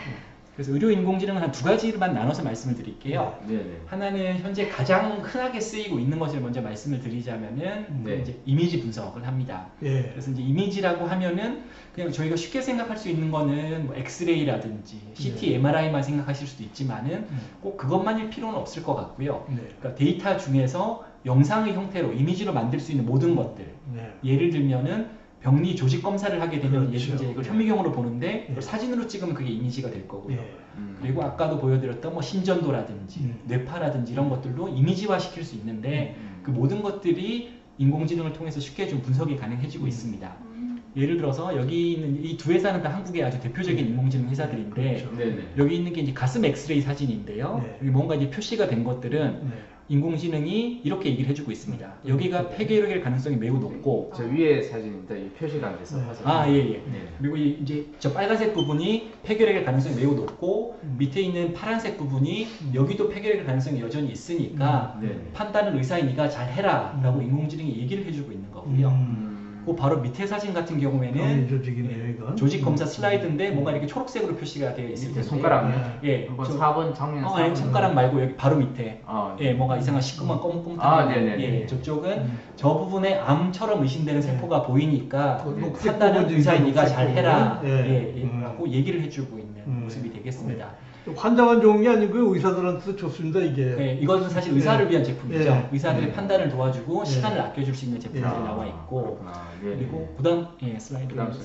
그래서 의료 인공지능은 한 두 가지만 나눠서 말씀을 드릴게요. 네네. 하나는 현재 가장 흔하게 쓰이고 있는 것을 먼저 말씀을 드리자면은 네. 이제 이미지 분석을 합니다. 예. 그래서 이제 이미지라고 하면은 그냥 저희가 쉽게 생각할 수 있는 거는 뭐 엑스레이라든지 CT, 네. MRI만 생각하실 수도 있지만은 음. 꼭 그것만일 필요는 없을 것 같고요. 네. 그러니까 데이터 중에서 영상의 형태로 이미지로 만들 수 있는 모든 것들 네. 예를 들면은 병리 조직 검사를 하게 되면 그렇죠. 예를 이제 이걸 현미경으로 보는데 예. 그걸 사진으로 찍으면 그게 이미지가 될 거고요. 예. 음. 그리고 아까도 보여드렸던 뭐 심전도라든지 음. 뇌파라든지 이런 것들도 이미지화 시킬 수 있는데 음. 그 모든 것들이 인공지능을 통해서 쉽게 좀 분석이 가능해지고 음. 있습니다. 음. 예를 들어서 여기 있는 이 두 회사는 다 한국의 아주 대표적인 음. 인공지능 회사들인데 그렇죠. 네네. 여기 있는 게 이제 가슴 엑스레이 사진인데요. 네. 여기 뭔가 이제 표시가 된 것들은 네. 인공지능이 이렇게 얘기를 해주고 있습니다. 여기가 폐결핵일 가능성이 매우 높고 저 위에 사진입니다. 이 표시가 안 돼서 네. 아, 예, 예. 네. 그리고 이- 이제 저 빨간색 부분이 폐결핵일 가능성이 매우 높고 음. 밑에 있는 파란색 부분이 여기도 폐결핵일 가능성이 여전히 있으니까 네. 판단을 의사인 네가 잘 해라라고 음. 인공지능이 얘기를 해주고 있는 거고요. 음. 음. 그 바로 밑에 사진 같은 경우에는 조직이네요, 이건. 조직 검사 음. 슬라이드인데 뭔가 이렇게 초록색으로 표시가 되어 있을 텐데 손가락 예, 한번 저- 4번 장면 어, 아니, 4번. 손가락 말고 여기 바로 밑에 아, 예, 뭔가 이상한 시커먼 검은검은 아, 네네네. 예, 저쪽은 음. 저 부분에 암처럼 의심되는 세포가 보이니까 그 녹색 판단은 부분 의사 중에 네가 녹색 잘 해라 부분. 예, 예. 예, 음. 라고 얘기를 해주고 있는 음. 모습이 되겠습니다. 환자만 좋은 게 아니고요. 의사들한테도 좋습니다, 이게. 예, 이것은 사실 의사를 예. 위한 제품이죠. 예. 의사들의 예. 판단을 도와주고 예. 시간을 아껴줄 수 있는 제품들이 예. 나와 있고 아, 네. 그리고 그다음 예, 슬라이드 보면서.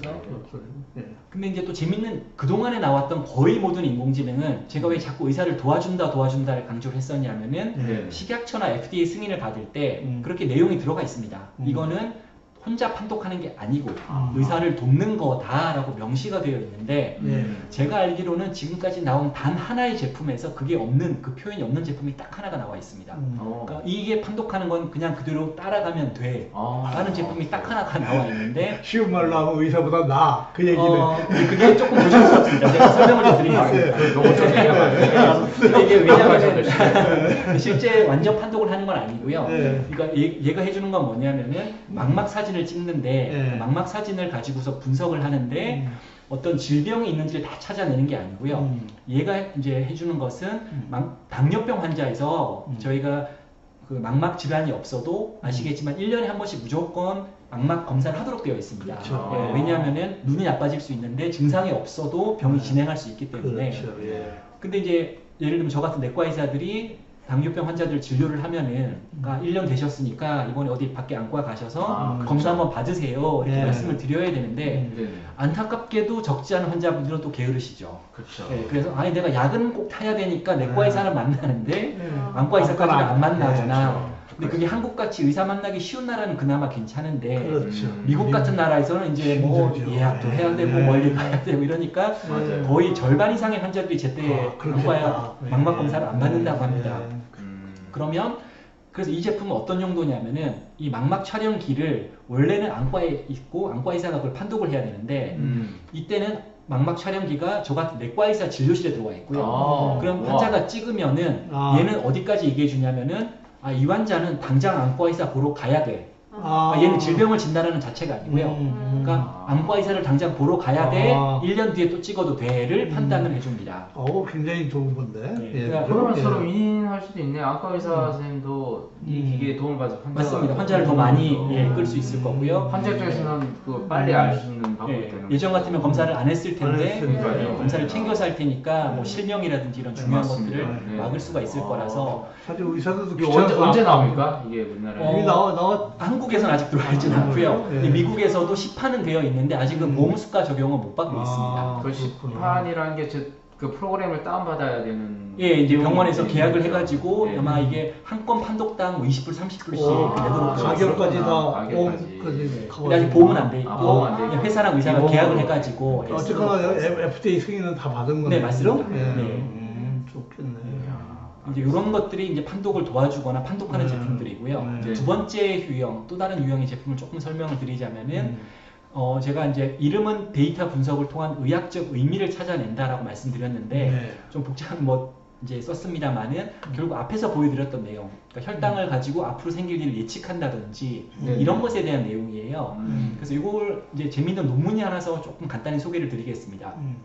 예. 근데 이제 또 재밌는 그 동안에 나왔던 거의 모든 인공지능은 제가 왜 자꾸 의사를 도와준다 도와준다를 강조를 했었냐면은 네. 식약처나 FDA 승인을 받을 때 음. 그렇게 내용이 들어가 있습니다. 음. 이거는 혼자 판독하는 게 아니고 아. 의사를 돕는 거다라고 명시가 되어 있는데 예. 제가 알기로는 지금까지 나온 단 하나의 제품에서 그게 없는 그 표현이 없는 제품이 딱 하나가 나와 있습니다. 음. 어. 그러니까 이게 판독하는 건 그냥 그대로 따라가면 돼. 아. 라는 제품이 딱 하나가 나와 있는데 쉬운 말로 하면 의사보다 나아. 그 얘기는. 어, 그게 조금 조심스럽습니다. 제가 설명을 얘기하면 안 돼요. 근데 이게 왜냐하면 네. 실제 완전 판독을 하는 건 아니고요. 네. 그러니까 얘, 얘가 해주는 건 뭐냐면은 막막 사진 을 찍는데 네. 그 막막 사진을 가지고서 분석을 하는데 음. 어떤 질병이 있는지를 다 찾아내는 게 아니고요. 음. 얘가 이제 해주는 것은 막- 당뇨병 환자에서 음. 저희가 그 막막 질환이 없어도 아시겠지만 1년에 한 번씩 무조건 막막 검사를 하도록 되어 있습니다. 그렇죠. 예, 왜냐하면은 눈이 나빠질 수 있는데 증상이 없어도 병이 네. 진행할 수 있기 때문에 그렇죠. 예. 근데 이제 예를 들면 저 같은 내과 의사들이 당뇨병 환자들 진료를 하면은 아, 1년 되셨으니까 이번에 어디 밖에 안과 가셔서 아, 검사 그렇죠. 한번 받으세요 이렇게 네. 말씀을 드려야 되는데 음. 네네. 안타깝게도 적지 않은 환자분들은 또 게으르시죠. 그렇죠. 네, 그래서 아니 내가 약은 꼭 타야 되니까 내과 네. 의사를 만나는데 네. 안과 의사까지는 안 만나거나 네, 근데 그게 한국같이 의사 만나기 쉬운 나라는 그나마 괜찮은데 그렇죠. 음. 미국 같은 나라에서는 이제 뭐 힘들죠. 예약도 네. 해야 되고 네. 멀리 가야 되고 이러니까 맞아요. 거의 절반 이상의 환자들이 제때 아, 그렇겠다. 안과 네. 망막 검사를 안 받는다고 합니다. 네. 음. 그러면 그래서 이 제품은 어떤 용도냐면은 이 망막 촬영기를 원래는 안과에 있고 안과 의사가 그걸 판독을 해야 되는데 음. 이때는 망막 촬영기가 저 같은 내과 의사 진료실에 들어와 있고요. 아, 그럼. 환자가 찍으면은 아. 얘는 어디까지 얘기해 주냐면은 아, 이 환자는 당장 안과 의사 보러 가야 돼. 아. 아, 얘는 질병을 진단하는 자체가 아니고요. 음. 그러니까 안과 의사를 당장 보러 가야 돼. 아. 1년 뒤에 또 찍어도 돼를 음. 판단을 해줍니다. 어, 굉장히 좋은 건데. 네. 예. 그러니까 그러면 예. 서로 윈윈할 수도 있네. 안과 의사 선생님도 이 음. 기계에 도움을 받아서 환자 맞습니다. 환자를 더 많이 음. 예, 끌수 있을 거고요. 환자 입장에서는 그 빨리 알 수 있는 방법이 예, 되는 예전. 같으면 검사를 안 했을 텐데. 예, 검사를 챙겨서 할 테니까 뭐 네. 실명이라든지 이런 네, 중요한 맞습니다. 것들을 네. 막을 수가 있을 아. 거라서 사실 의사들도 언제, 언제 안- 나옵니까? 이게 우리나라에? 이미 어, 나와 나와 한국 에서는 아직 들어와 있지는 아, 않고요. 네. 미국에서도 시판은 되어 있는데 아직은 음. 보험수가 적용을 못 받고 있습니다. 아, 그 그렇구나. 시판이라는 게그 프로그램을 다운받아야 되는 예, 이제 병원에서 계약을. 해가지고 예. 아마 이게 한 건 판독당 뭐 20불, 30불씩 오, 이렇게 내도록 되어 가격까지. 다 아, 가격까지. 보험까지 근데 아직 보험은 안돼 있고 아. 회사랑 의사가. 계약을 해가지고 예, 어쨌거나. FDA 승인은 다 받은 거네. 네, 맞습니다. 예. 네. 음, 좋겠네. 이제 이런 것들이 이제 판독을 도와주거나 판독하는 음. 제품들이고요. 네. 두 번째 유형, 또 다른 유형의 제품을 조금 설명을 드리자면은 음. 어, 제가 이제 이름은 데이터 분석을 통한 의학적 의미를 찾아낸다라고 말씀드렸는데 네. 좀 복잡한 뭐 이제 썼습니다만은 결국 앞에서 보여드렸던 내용, 그러니까 혈당을 가지고 앞으로 생길 일을 예측한다든지 네. 이런 것에 대한 내용이에요. 음. 그래서 이걸 이제 재밌는 논문이 하나서 조금 간단히 소개를 드리겠습니다. 음.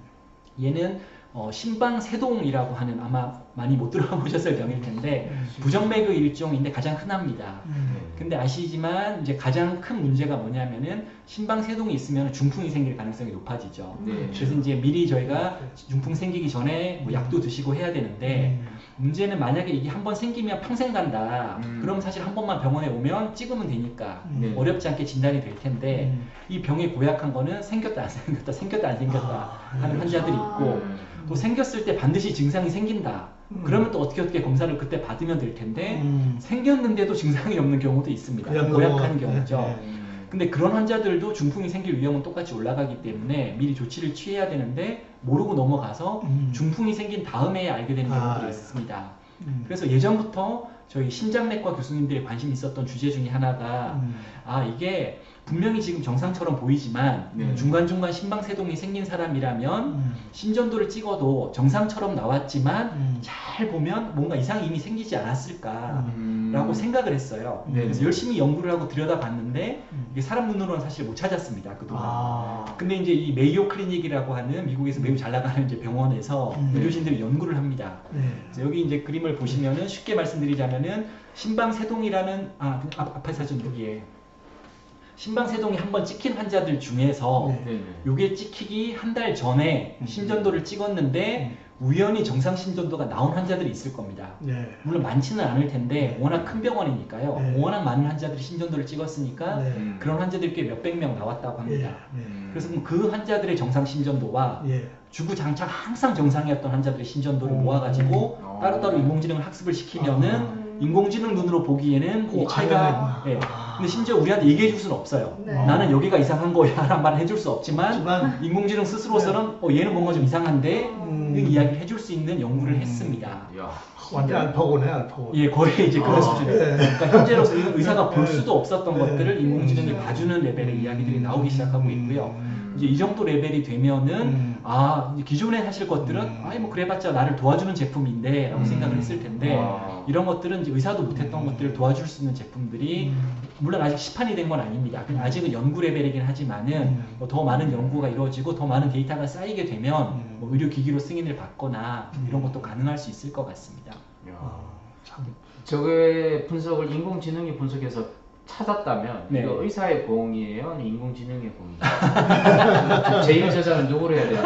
얘는 어, 심방세동이라고 하는 아마 많이 못 들어보셨을 병일 텐데 음. 부정맥의 일종인데 가장 흔합니다. 음. 근데 아시지만 이제 가장 큰 문제가 뭐냐면은 심방세동이 있으면 중풍이 생길 가능성이 높아지죠. 네. 그래서 이제 미리 저희가 중풍 생기기 전에 뭐 약도 드시고 해야 되는데 음. 문제는 만약에 이게 한 번 생기면 평생 간다. 음. 그럼 사실 한 번만 병원에 오면 찍으면 되니까 네. 어렵지 않게 진단이 될 텐데 음. 이 병이 고약한 거는 생겼다 안 생겼다 생겼다 안 생겼다 아, 하는 네. 환자들이 아. 있고 음. 또 생겼을 때 반드시 증상이 생긴다. 음. 그러면 또 어떻게 어떻게 검사를 그때 받으면 될 텐데 음. 생겼는데도 증상이 없는 경우도 있습니다. 고약한 넘어가- 경우죠. 네, 음. 근데 그런 환자들도 중풍이 생길 위험은 똑같이 올라가기 때문에 미리 조치를 취해야 되는데 모르고 넘어가서 음. 중풍이 생긴 다음에 알게 되는 아, 경우들이 예. 있습니다. 음. 그래서 예전부터 저희 심장내과 교수님들이 관심 있었던 주제 중에 하나가 음. 아 이게 분명히 지금 정상처럼 보이지만 네. 중간중간 심방세동이 생긴 사람이라면 음. 심전도를 찍어도 정상처럼 나왔지만 음. 잘 보면 뭔가 이상이 이미 생기지 않았을까라고 음. 생각을 했어요. 네. 그래서 열심히 연구를 하고 들여다봤는데 음. 이게 사람 눈으로는 사실 못 찾았습니다 그동안. 아. 근데 이제 이 메이오 클리닉이라고 하는 미국에서 매우 잘 나가는 이제 병원에서 음. 의료진들이 연구를 합니다. 네. 여기 이제 그림을 보시면은 쉽게 말씀드리자면 은 심방세동이라는 아 앞, 앞에 사진 여기에 심방세동이 한번 찍힌 환자들 중에서 네. 네네. 요게 찍히기 한 달 전에 음. 심전도를 찍었는데 우연히 정상 심전도가 나온 환자들이 있을 겁니다. 네. 물론 많지는 않을 텐데 워낙 큰 병원이니까요. 네. 워낙 많은 환자들이 심전도를 찍었으니까 네. 음. 그런 환자들이 꽤 몇백 명 나왔다고 합니다. 예. 음. 그래서 그 환자들의 정상 심전도와 예. 주구장창 항상 정상이었던 환자들의 심전도를 음. 모아가지고 어. 따로따로 인공지능을 학습을 시키면은 아. 인공지능 눈으로 보기에는 이 오, 차이가 알겠네. 예. 아. 근데 심지어 우리한테 얘기해 줄 수는 없어요. 네. 나는 여기가 이상한 거야 라는 말을 해줄 수 없지만 하지만 인공지능 스스로서는 어, 얘는 뭔가 좀 이상한데 음. 그 이야기를 해줄 수 있는 연구를 음. 했습니다. 야. 완전 알파고네 알파고. 예, 거의 이제 그런 아, 수준이에요. 네. 그러니까 현재로서 의- 의사가 볼 네. 수도 없었던 네. 것들을 인공지능이 음. 봐주는 레벨의 이야기들이 나오기 시작하고 있고요. 음. 이제 이 정도 레벨이 되면은 음. 아 이제 기존에 하실 것들은 음. 아니 뭐 그래봤자 나를 도와주는 제품인데라고 음. 생각을 했을 텐데 와. 이런 것들은 이제 의사도 못했던 음. 것들을 도와줄 수 있는 제품들이 음. 물론 아직 시판이 된 건 아닙니다. 아직은 연구 레벨이긴 하지만은 음. 뭐더 많은 연구가 이루어지고 더 많은 데이터가 쌓이게 되면 음. 뭐 의료기기로 승인을 받거나 음. 이런 것도 가능할 수 있을 것 같습니다. 야. 아, 참. 저게 분석을 인공지능이 분석해서 찾았다면 네. 이거 의사의 공이에요? 인공지능의 공이에요? 제일 저자는 누구로 해야 돼요?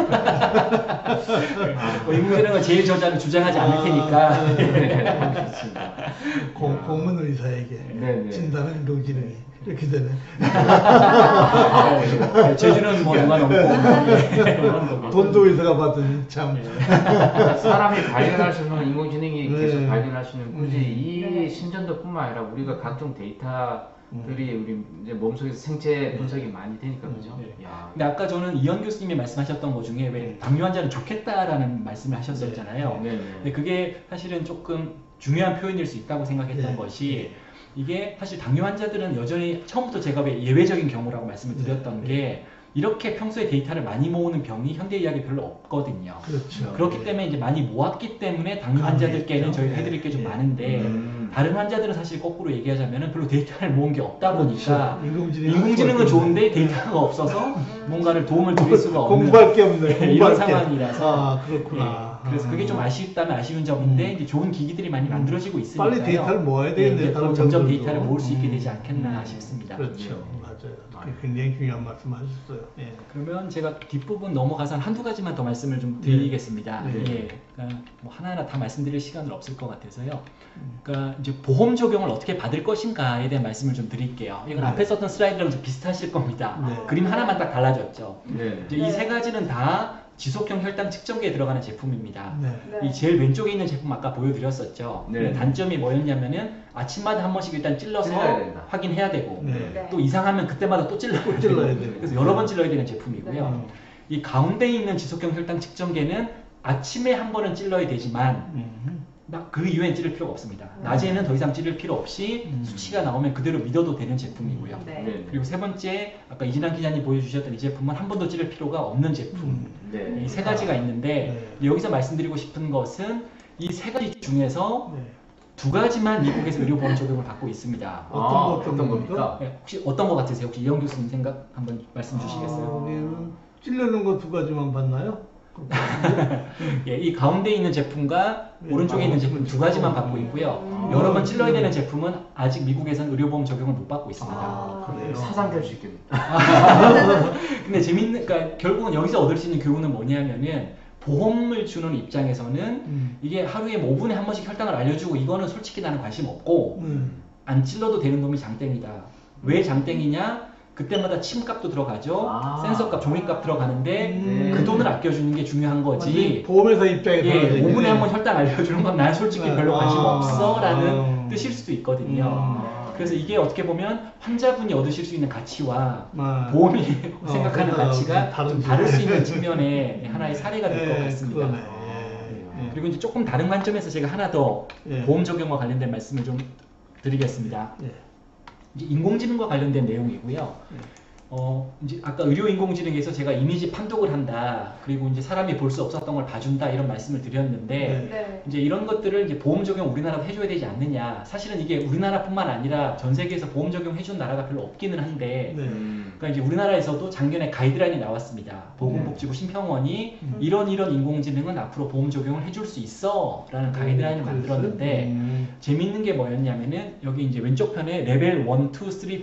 뭐 인공지능은 제일 저자는 주장하지 않을 아, 테니까 네, 좋습니다. 공, 공은 의사에게 네, 네. 진단은 인공지능이 이렇게 되네. 네, 제주는 뭐 그런 거고. 돈도 의사가 받으니 참. 사람이 발견할 수 있는 인공지능이 네. 계속 발견할 수 있는 굳이 음. 이 네. 심전도뿐만 아니라 우리가 각종 데이터 들이 우리 이제 몸속에서 생체 분석이 많이 되니까 그죠? 네. 야. 근데 아까 저는 이현 교수님이 말씀하셨던 것 중에 왜 당뇨 환자는 좋겠다라는 말씀을 하셨었잖아요. 네, 네. 근데 그게 사실은 조금 중요한 표현일 수 있다고 생각했던 네. 것이 이게 사실 당뇨 환자들은 여전히 처음부터 제가 왜 예외적인 경우라고 말씀을 드렸던 네. 게 이렇게 평소에 데이터를 많이 모으는 병이 현대 의학에 별로 없거든요. 그렇죠. 그렇기 때문에 이제 많이 모았기 때문에 당뇨 환자들께는. 저희가 해드릴 게 좀 네. 많은데 음. 다른 환자들은 사실 거꾸로 얘기하자면 별로 데이터를 모은 게 없다 보니까 그렇죠. 인공지능은 할 수가 좋은데. 데이터가 없어서 뭔가를 도움을 드릴 수가 없는 공부할 게 없네. 네, 공부할 이런 게. 상황이라서 아 그렇구나. 예, 그래서 그게 좀 아. 아쉽다면 아쉬운 점인데 음. 이제 좋은 기기들이 많이 만들어지고 있으니까요. 빨리 데이터를 모아야 예, 되겠네. 이제 다른 또 점점. 데이터를 모을 수 있게 음. 되지 않겠나 음. 싶습니다. 그렇죠. 네. 굉장히 중요한 말씀 하셨어요. 예. 그러면 제가 뒷부분 넘어가서 한두 가지만 더 말씀을 좀 드리겠습니다. 네. 예, 그러니까 뭐 하나하나 다 말씀드릴 시간은 없을 것 같아서요. 음. 그러니까 이제 보험 적용을 어떻게 받을 것인가에 대한 말씀을 좀 드릴게요. 이건 네. 앞에 썼던 슬라이드랑 좀 비슷하실 겁니다. 네. 그림 하나만 딱 달라졌죠. 네. 이제 이세 가지는 다 지속형 혈당 측정기에 들어가는 제품입니다. 네. 네. 이 제일 왼쪽에 있는 제품 아까 보여드렸었죠. 네. 단점이 뭐였냐면은 아침마다 한 번씩 일단 찔러서. 확인해야 되고 네. 네. 또 이상하면 그때마다 또 찔러야 또 찔러야 되고. 그래서 여러 번 찔러야 되는 제품이고요. 음. 이 가운데 있는 지속형 혈당 측정기는 아침에 한 번은 찔러야 되지만 음. 막그 이후엔 찌를 필요가 없습니다. 낮에는 더 이상 찌를 필요 없이 음. 수치가 나오면 그대로 믿어도 되는 제품이고요. 네. 네. 그리고 세 번째 아까 이진환 기자님 보여주셨던 이 제품은 한 번도 찌를 필요가 없는 제품. 음. 네. 이세 가지가 있는데 여기서 말씀드리고 싶은 것은 이 세 가지 중에서 네. 두 가지만 미국에서 의료보험 적용을 받고 있습니다. 어떤 아, 거, 어떤 어떤 겁니까? 겁니까? 네, 혹시 어떤 것 같으세요? 혹시 이영 교수님 생각 한번 말씀 아, 주시겠어요? 우리는 찔르는 거 두 가지만 봤나요? 예, 이 가운데 있는 제품과 네, 오른쪽에 있는 아, 제품 두 가지만 받고 있고요. 음. 여러 번 찔러야 되는 제품은 아직 미국에서는 의료보험 적용을 못 받고 있습니다. 아, 그래요? 사상 될 수 있겠네. 근데 재밌는, 그러니까 결국은 여기서 얻을 수 있는 교훈은 뭐냐면은 보험을 주는 입장에서는 음. 이게 하루에 뭐 5분에 한 번씩 혈당을 알려주고 이거는 솔직히 나는 관심 없고 음. 안 찔러도 되는 놈이 장땡이다. 왜 장땡이냐? 그때마다 침값도 들어가죠. 아. 센서값, 종이값 들어가는데 음. 그 돈을 아껴주는 게 중요한 거지. 보험회사 입장에서 예, 5분에 한 번 혈당 알려주는 건 난 솔직히 네. 별로 관심 아. 없어라는 아. 뜻일 수도 있거든요. 음. 그래서 이게 어떻게 보면 환자분이 얻으실 수 있는 가치와 아. 보험이 어, 생각하는 그거하고 가치가 다른 좀 지- 다를 수 있는 측면의 하나의 사례가 될것 예, 같습니다. 아, 예. 그리고 이제 조금 다른 관점에서 제가 하나 더 예. 보험 적용과 관련된 말씀을 좀 드리겠습니다. 인공지능과 관련된 내용이고요. 어, 이제 아까 의료 인공지능에서 제가 이미지 판독을 한다. 그리고 이제 사람이 볼 수 없었던 걸 봐준다. 이런 말씀을 드렸는데 네. 네. 이제 이런 것들을 이제 보험 적용 우리나라도 해줘야 되지 않느냐. 사실은 이게 우리나라뿐만 아니라 전 세계에서 보험 적용 해준 나라가 별로 없기는 한데 네. 음. 그러니까 이제 우리나라에서도 작년에 가이드라인이 나왔습니다. 보건복지부 심평원이 음. 이런 이런 인공지능은 앞으로 보험 적용을 해줄 수 있어 라는 가이드라인을 음, 만들었는데 음. 재밌는 게 뭐였냐면은 여기 이제 왼쪽 편에 레벨 1, 2, 3,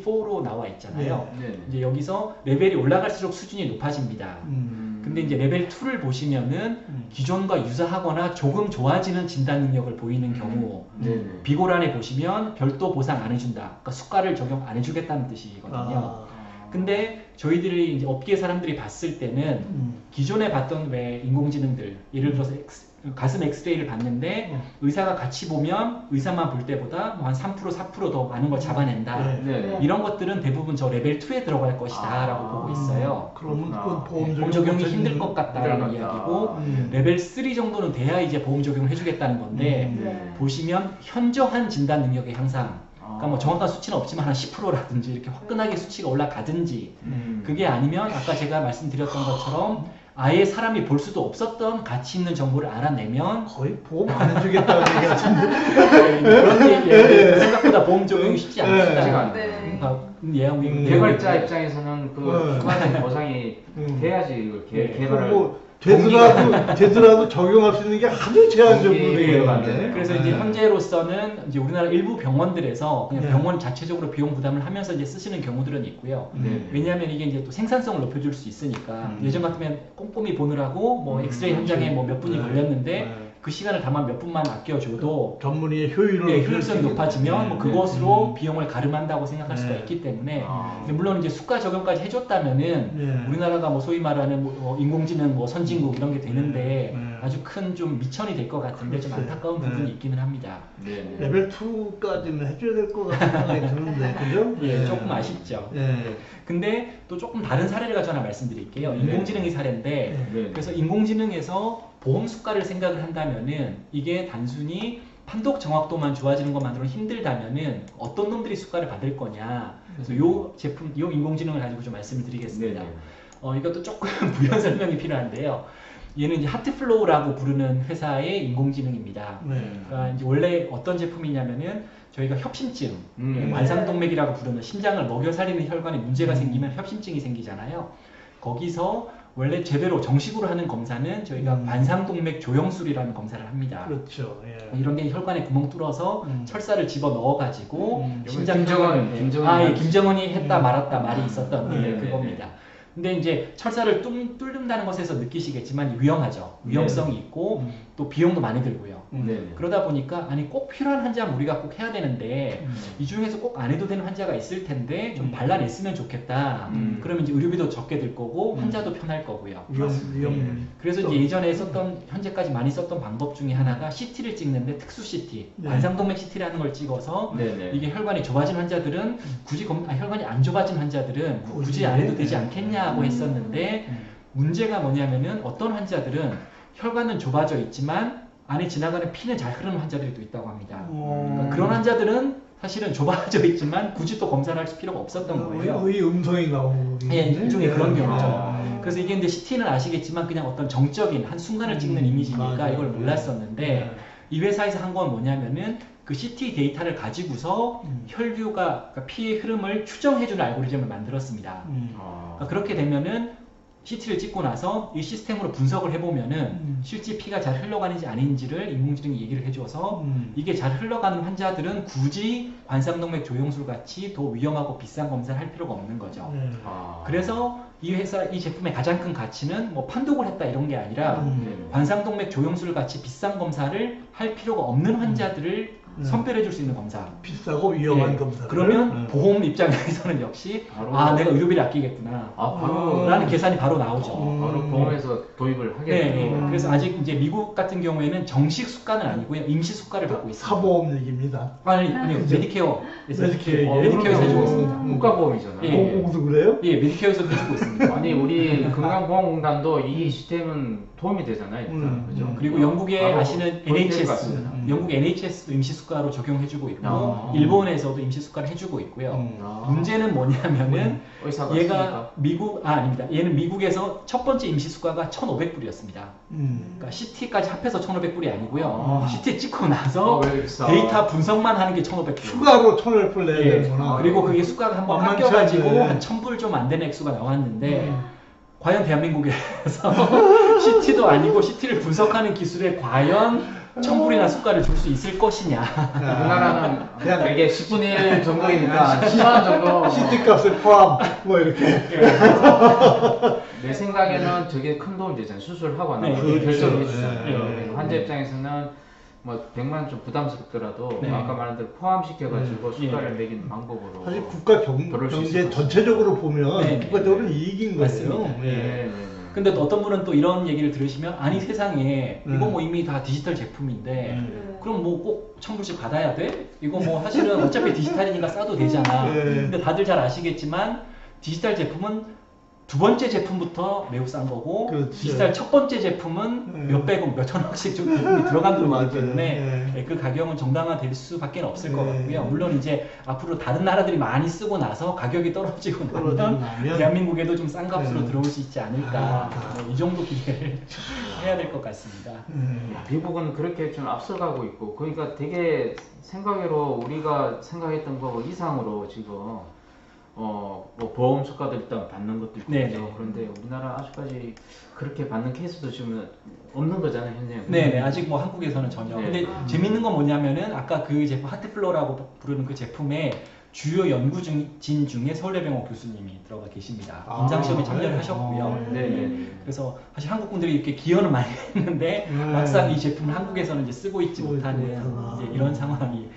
4로 나와 있잖아요. 네. 이제 여기서 레벨이 올라갈수록 수준이 높아집니다. 음. 근데 이제 레벨 2를 보시면은 음. 기존과 유사하거나 조금 좋아지는 진단 능력을 보이는 경우 네. 네. 비고란에 보시면 별도 보상 안 해준다. 그러니까 수가를 적용 안 해주겠다는 뜻이거든요. 아. 근데 저희들이 이제 업계 사람들이 봤을 때는 음. 기존에 봤던 왜 인공지능들 예를 들어서 가슴 엑스레이를 봤는데 음. 의사가 같이 보면 의사만 볼 때보다 뭐 한 3% 4%더 많은 걸 잡아낸다. 네. 네. 이런 것들은 대부분 저 레벨 2에 들어갈 것이다라고 아. 보고 있어요. 그러면. 그건 보험 네, 적용 보험 적용이 힘들 것 같다라는. 이야기고 음. 레벨 3 정도는 돼야 이제 보험 적용을 해주겠다는 건데 음. 네. 보시면 현저한 진단 능력의 향상 그러니까 뭐 아. 정확한 수치는 없지만 한 10%라든지 이렇게 화끈하게 수치가 올라가든지 음. 그게 아니면 아까 제가 말씀드렸던 것처럼 아예 사람이 볼 수도 없었던 가치 있는 정보를 알아내면 거의 보험 안 해주겠다는 얘기 같은데. 그런 얘기예요. 생각보다 보험 적용이 쉽지 네. 않다. 네. 예약이 음. 개발자 입장에서는 그 네. 추가적인 보상이 음. 돼야지 이걸 개, 네. 개발을 뭐 되더라도 되더라도 적용할 수 있는 게 아주 제한적으로 동기 되어 부여가 안 있는데. 되네요. 그래서 네. 이제 현재로서는 이제 우리나라 일부 병원들에서 그냥 네. 병원 자체적으로 비용 부담을 하면서 이제 쓰시는 경우들은 있고요. 네. 왜냐하면 이게 이제 또 생산성을 높여줄 수 있으니까 음. 예전 같으면 꼼꼼히 보느라고 뭐 음, 엑스레이 한 장에 뭐 몇 분이 네. 걸렸는데 네. 그 시간을 다만 몇 분만 아껴줘도 전문의의 효율을 네, 효율성이. 높아지면 뭐 네. 그것으로 음. 비용을 갈음한다고 생각할 수가 네. 있기 때문에 아. 물론 이제 수가 적용까지 해줬다면은 네. 우리나라가 뭐 소위 말하는 뭐 어, 인공지능 뭐 선진국 이런 게 되는데 네. 네. 아주 큰 좀 밑천이 될 것 같은데 좀 글쎄. 안타까운 네. 부분이 있기는 합니다. 네. 네. 레벨 2까지는 해줘야 될 것 같은 생각이 드는데, 그죠? 예, 네. 조금 아쉽죠. 예. 근데 또 조금 다른 사례를 가지고 하나 말씀드릴게요. 네. 인공지능의 사례인데 네. 그래서 인공지능에서 보험 수가를 생각을 한다면은 이게 단순히 판독 정확도만 좋아지는 것만으로는 힘들다면은 어떤 놈들이 수가를 받을 거냐. 그래서 요 제품, 요 인공지능을 가지고 좀 말씀을 드리겠습니다. 어, 이것도 조금 부연 설명이 필요한데요. 얘는 이제 하트플로우라고 부르는 회사의 인공지능입니다. 네. 그러니까 이제 원래 어떤 제품이냐면은 저희가 협심증, 음. 예, 완상동맥이라고 부르는 심장을 먹여 살리는 혈관에 문제가 음. 생기면 협심증이 생기잖아요. 거기서 원래 제대로 정식으로 하는 검사는 저희가 음. 관상동맥 조영술이라는 검사를 합니다. 그렇죠. 예. 이런 게 혈관에 구멍 뚫어서 음. 철사를 집어 넣어가지고 음. 심장 김정은, 혈관에- 김정은이 아, 예, 한- 김정은이 했다 음. 말았다 말이 있었던 네, 예, 네, 그겁니다. 근데 이제 철사를 뚫, 뚫는다는 것에서 느끼시겠지만 위험하죠. 위험성이 있고 음. 또 비용도 많이 들고요. 음. 네. 네. 그러다 보니까 아니 꼭 필요한 환자는 우리가 꼭 해야 되는데 음. 이 중에서 꼭 안 해도 되는 환자가 있을 텐데 좀 음. 발라냈으면 좋겠다. 음. 그러면 이제 의료비도 적게 들 거고 음. 환자도 편할 거고요. 위험, 위험. 네. 그래서 이제 예전에 썼던 현재까지 많이 썼던 방법 중에 하나가 CT를 찍는데 특수 CT, 네. 관상동맥 CT라는 걸 찍어서 네, 네. 이게 혈관이 좁아진 환자들은 굳이 검, 아, 혈관이 안 좁아진 환자들은 뭐 굳이 안 해도 되지 네. 않겠냐고 했었는데 음. 문제가 뭐냐면은 어떤 환자들은 혈관은 좁아져 있지만 안에 지나가는 피는 잘 흐르는 환자들이 또 있다고 합니다. 어. 그러니까 그런 환자들은 사실은 좁아져 있지만 굳이 또 검사를 할 필요가 없었던 거예요. 의 음성이 나오고. 예, 일종의 그런 경우죠. 아. 그래서 이게 근데 CT는 아시겠지만 그냥 어떤 정적인 한 순간을 찍는 음, 이미지니까 맞아요. 이걸 몰랐었는데 네. 이 회사에서 한 건 뭐냐면은 그 CT 데이터를 가지고서 음. 혈류가 그러니까 피의 흐름을 추정해주는 알고리즘을 만들었습니다. 음. 아. 그러니까 그렇게 되면은 CT를 찍고 나서 이 시스템으로 분석을 해보면은 음. 실제 피가 잘 흘러가는지 아닌지를 인공지능이 얘기를 해줘서 음. 이게 잘 흘러가는 환자들은 굳이 관상동맥 조영술 같이 더 위험하고 비싼 검사를 할 필요가 없는 거죠. 네. 아. 그래서 이 회사 이 제품의 가장 큰 가치는 뭐 판독을 했다 이런 게 아니라 음. 네. 관상동맥 조영술 같이 비싼 검사를 할 필요가 없는 환자들을 음. 선별해 줄 수 있는 검사. 비싸고 위험한 예. 검사. 그러면 보험 입장에서는 역시 바로- 아 내가 의료비를 아끼겠구나. 아, 바로, 음. 라는 계산이 바로 나오죠. 어, 바로 음. 보험에서 도입을 하게 네, 되는 네. 그래서 아직 이제 미국 같은 경우에는 정식 수가는 아니고요, 임시 수가를 받고 있습니다. 사보험 얘기입니다. 아니, 아니요, 그죠? 메디케어. 메디케어. 어, 메디케어에서 해주고 음. 있습니다. 국가보험이잖아요. 예. 공공도 그래요? 예, 메디케어에서 해주고 있습니다. 아니 우리 건강보험공단도 이 시스템은 도움이 되잖아요. 일단. 음, 그죠? 음. 그리고 영국에 바로 아시는 도입될 것 NHS, 같습니다. 음. 영국 NHS도 임시 임시수가로 적용해주고 있고 아. 일본에서도 임시수가를 해주고 있고요. 음. 아. 문제는 뭐냐면은 의사가 얘가. 미국 아 아닙니다. 얘는 미국에서 첫 번째 임시수가가 1,500불이었습니다. 음. 그러니까 CT까지 합해서 1,500불이 아니고요. 아. CT 찍고 나서 어? 데이터 분석만 하는 게 1,500불. 추가로 천을 불 내야 예. 되는구나. 그리고 그게 수가가 한번 깎여가지고. 한 1,000불 좀 안 되는 액수가 나왔는데 음. 과연 대한민국에서 CT도 아니고 CT를 분석하는 기술에 과연 1,000불이나 수가를 줄수 있을 것이냐. 우리나라는 그냥- 되게 10분의 1 정도이니까 10만 원 정도. CT 값을 포함 뭐 이렇게. 내 생각에는 되게 큰 도움이 되잖아요. 수술하고 네, 네, 결정을 네, 해주잖아요. 네, 네. 환자 입장에서는 뭐 100만 원좀 부담스럽더라도 네. 아까 말한 대로 포함시켜가지고 네. 수가를 네. 매기는 방법으로 사실 국가 경, 경제 전체적으로 보면 네, 네, 국가적으로 네. 이익인 거예요. 근데 또 어떤 분은 또 이런 얘기를 들으시면 아니 세상에 이거 음. 뭐 이미 다 디지털 제품인데 음. 네. 그럼 뭐꼭 청불시 받아야 돼? 이거 뭐 사실은 어차피 디지털이니까 싸도 되잖아. 네. 근데 다들 잘 아시겠지만 디지털 제품은 두 번째 제품부터 매우 싼 거고 그렇죠. 디지털 첫 번째 제품은 네. 몇백억, 몇천억씩 좀 들어간 돈이기. 때문에 네. 예, 그 가격은 정당화될 수밖에 없을 것 네. 같고요. 물론 이제 앞으로 다른 나라들이 많이 쓰고 나서 가격이 떨어지고 나면 대한민국에도 좀 싼 값으로 네. 들어올 수 있지 않을까 아. 뭐이 정도 기대를 해야 될 것 같습니다. 음. 미국은 그렇게 좀 앞서가고 있고 그러니까 되게 생각외로 우리가 생각했던 거 이상으로 지금 어 뭐 보험 수가도 일단 받는 것도 있고 네, 그죠? 네. 그런데 우리나라 아직까지 그렇게 받는 케이스도 지금 없는 거잖아요 현재 네네 아직 뭐 한국에서는 전혀. 네. 근데 아. 재밌는 건 뭐냐면은 아까 그 제품 하트플로라고 부르는 그 제품에 주요 연구진 중에 서울대병원 교수님이 들어가 계십니다. 아, 임상 시험에 네. 참여를 하셨고요. 어. 네네 그래서 사실 한국 분들이 이렇게 기여는 많이 했는데 네. 막상 이 제품을 한국에서는 이제 쓰고 있지 못하는. 이제 이런 상황이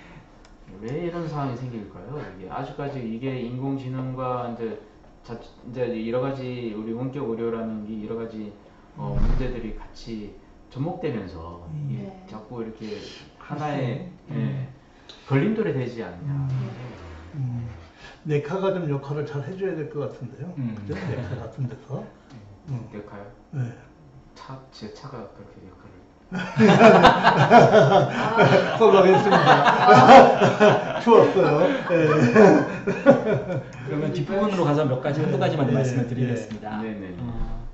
왜 이런 상황이 생길까요? 이게 아직까지 이게 인공지능과 이제 자, 이제 여러 가지 우리 원격 의료라는 게 여러 가지 어, 문제들이 같이 접목되면서 음. 네. 자꾸 이렇게 하나의 음. 예, 걸림돌이 되지 않냐. 음. 네카가 좀 역할을 잘 해줘야 될 것 같은데요. 음. 그죠? 네카 같은 데서. 음. 될까요? 네. 차, 제 차가 그렇게 역할을. 아, 썰렁했습니다. 추웠어요. 네. 그러면 뒷부분으로 가서 몇 가지 한두 가지만 네, 말씀을 네. 드리겠습니다. 네네. 어,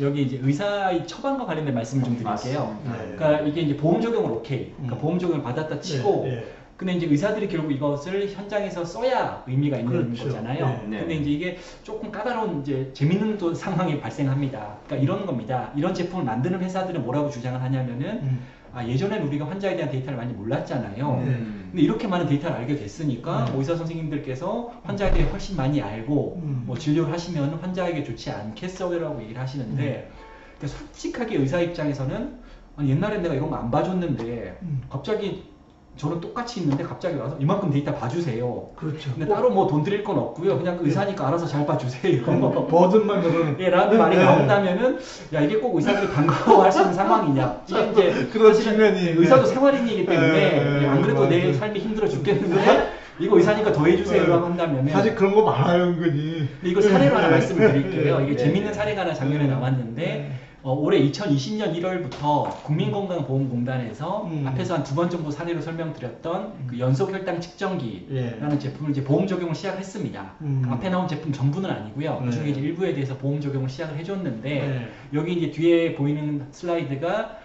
여기 이제 의사의 처방과 관련된 말씀을 좀 드릴게요. 네. 그러니까 이게 이제 보험 적용을 오케이. 그러니까 음. 보험 적용을 받았다 치고 네, 네. 근데 이제 의사들이 결국 이것을 현장에서 써야 의미가 있는 그렇죠. 거잖아요. 네. 근데 이제 이게 조금 까다로운 이제 재밌는 또 상황이 발생합니다. 그러니까 이런 겁니다. 이런 제품을 만드는 회사들은 뭐라고 주장을 하냐면은 음. 아 예전엔 우리가 환자에 대한 데이터를 많이 몰랐잖아요. 네. 음. 근데 이렇게 많은 데이터를 알게 됐으니까 네. 뭐 의사 선생님들께서 환자에 대해 훨씬 많이 알고 음. 뭐 진료를 하시면 환자에게 좋지 않겠어요라고 얘기를 하시는데 네. 근데 솔직하게 의사 입장에서는 아니 옛날엔 내가 이런 거 안 봐줬는데 음. 갑자기 저는 똑같이 있는데 갑자기 와서 이만큼 데이터 봐주세요. 그렇죠. 근데 따로 뭐 돈 드릴 건 없고요. 그냥 그 의사니까 알아서 잘 봐주세요. 뭐 버든만 그러는. 예, 라는 말이 네. 나온다면은 야 이게 꼭 의사들이 반가워할 수 있는 상황이냐? 이게 이제 사실은 측면이 의사도 네. 생활인이기 때문에 네, 안 그래도 내. 삶이 힘들어 죽겠는데 이거 의사니까 더 해주세요라고 한다면은 사실 그런 거 많아요, 은근히. 근데 이거 사례로 하나 네. 말씀을 드릴게요. 이게 네. 재밌는 사례가 하나 작년에 네. 나왔는데 네. 어, 올해 2020년 1월부터 국민건강보험공단에서 음. 앞에서 한 두 번 정도 사례로 설명드렸던 그 연속혈당 측정기라는 예. 제품을 이제 보험 적용을 시작했습니다. 음. 앞에 나온 제품 전부는 아니고요. 네. 그중에 이제 일부에 대해서 보험 적용을 시작을 해줬는데 네. 여기 이제 뒤에 보이는 슬라이드가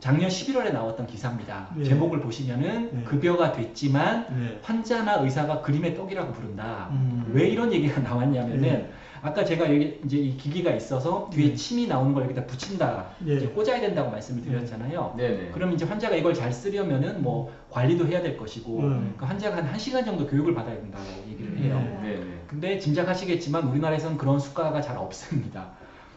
작년 11월에 나왔던 기사입니다. 네. 제목을 보시면은 네. 급여가 됐지만 네. 환자나 의사가 그림의 떡이라고 부른다. 음. 왜 이런 얘기가 나왔냐면은 네. 아까 제가 여기 이제 이 기기가 있어서 뒤에 네. 침이 나오는 걸 여기다 붙인다, 네. 이제 꽂아야 된다고 말씀을 드렸잖아요. 네네. 그럼 이제 환자가 이걸 잘 쓰려면은 뭐 관리도 해야 될 것이고, 음. 그 환자가 한 1시간 정도 교육을 받아야 된다고 얘기를 해요. 네. 근데 짐작하시겠지만 우리나라에서는 그런 수가가 잘 없습니다.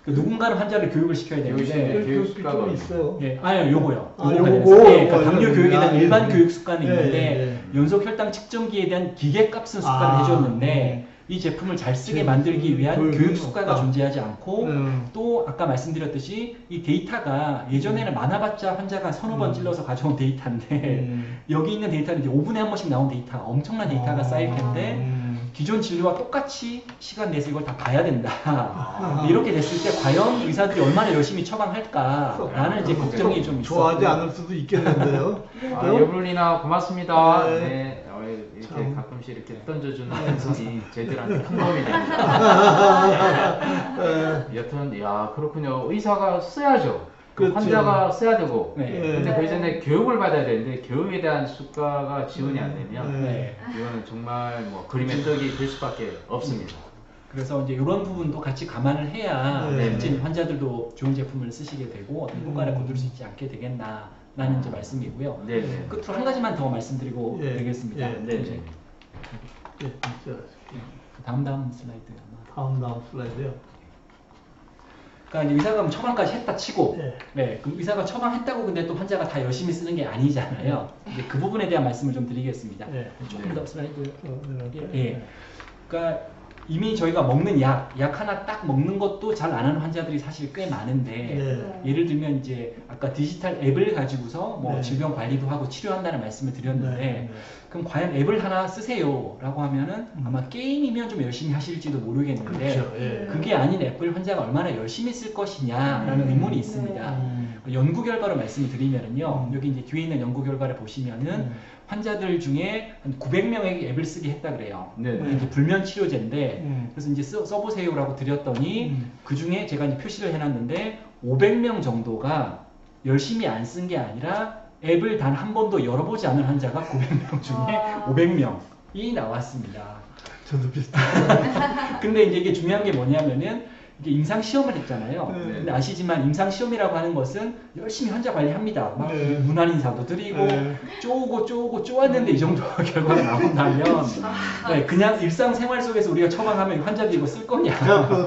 그 누군가는 환자를 교육을 시켜야 되는데, 교육 좀 있어요. 예, 아니요, 요거요. 아, 요거. 예, 그러니까 당뇨 교육에 대한 아, 일반 예, 교육 예, 있는데 예, 연속 혈당 측정기에 대한 기계 값은 수가를 아, 해줬는데 이 제품을 잘 쓰게 제- 만들기 위한 교육은 교육 수가가 없다. 존재하지 않고 음. 또 아까 말씀드렸듯이 이 데이터가 예전에는 많아봤자 환자가 서너 번 음. 찔러서 가져온 데이터인데 음. 여기 있는 데이터는 이제 5분에 한 번씩 나온 데이터 엄청난 데이터가 아. 쌓일 텐데 음. 기존 진료와 똑같이 시간 내서 이걸 다 봐야 된다. 아. 이렇게 됐을 때 과연 의사들이 얼마나 열심히 처방할까라는 이제 걱정이 좀 있어. 좋아하지 않을 수도 있겠는데요. 아? 여블리나 고맙습니다. 네. 네. 어, 이렇게 참. 가끔씩 이렇게 던져주는 멘트이 저희들한테 큰 도움이 됩니다. 예. 여튼 야 그렇군요. 의사가 써야죠. 그 그렇죠. 환자가 써야 되고. 네. 근데 그 전에 교육을 받아야 되는데 교육에 대한 수가가 지원이 안 되면 네. 이거는 정말 뭐 그림의 떡이 될 수밖에 없습니다. 그래서 이제 이런 부분도 같이 감안을 해야 네. 실제 환자들도 좋은 제품을 쓰시게 되고 어떤 효과를 음. 거둘 수 있지 않게 되겠나 라는 이제 말씀이고요. 네. 네. 끝으로 한 가지만 더 말씀드리고 예. 되겠습니다. 예. 네. 이제 네. 예, 진짜. 그 다음 다음 슬라이드 아마. 다음 다음 슬라이드요. 그러니까 이제 의사가 처방까지 했다 치고, 예. 네, 그 의사가 처방했다고 근데 또 환자가 다 열심히 쓰는 게 아니잖아요. 이제 그 부분에 대한 말씀을 좀 드리겠습니다. 예. 조금 더 슬라이드. 어? 예, 예. 그러니까 이미 저희가 먹는 약, 약 하나 딱 먹는 것도 잘 안 하는 환자들이 사실 꽤 많은데 네. 예를 들면 이제 아까 디지털 앱을 가지고서 뭐 네. 질병 관리도 하고 치료한다는 말씀을 드렸는데 네. 그럼 과연 앱을 하나 쓰세요라고 하면은 음. 아마 게임이면 좀 열심히 하실지도 모르겠는데 그렇죠. 예. 그게 아닌 앱을 환자가 얼마나 열심히 쓸 것이냐라는 음. 의문이 있습니다. 음. 연구 결과로 말씀을 드리면은요 음. 여기 이제 뒤에 있는 연구 결과를 보시면은 음. 환자들 중에 한 900명에게 앱을 쓰게 했다 그래요. 네. 이제 불면 치료제인데 음. 그래서 이제 써, 써보세요라고 드렸더니 음. 그 중에 제가 이제 표시를 해놨는데 500명 정도가 열심히 안 쓴 게 아니라 앱을 단 한 번도 열어보지 않은 환자가 900명 중에 와. 500명이 나왔습니다. 저도 비슷해요. 근데 이제 이게 중요한 게 뭐냐면은 이게 임상 시험을 했잖아요. 네. 근데 아시지만 임상 시험이라고 하는 것은 열심히 환자 관리합니다. 막 네. 문안 인사도 드리고 네. 쪼고 쪼고 쪼았는데 이 정도 결과가 나온다면 네, 그냥 일상 생활 속에서 우리가 처방하면 환자들이 이거 쓸 거냐?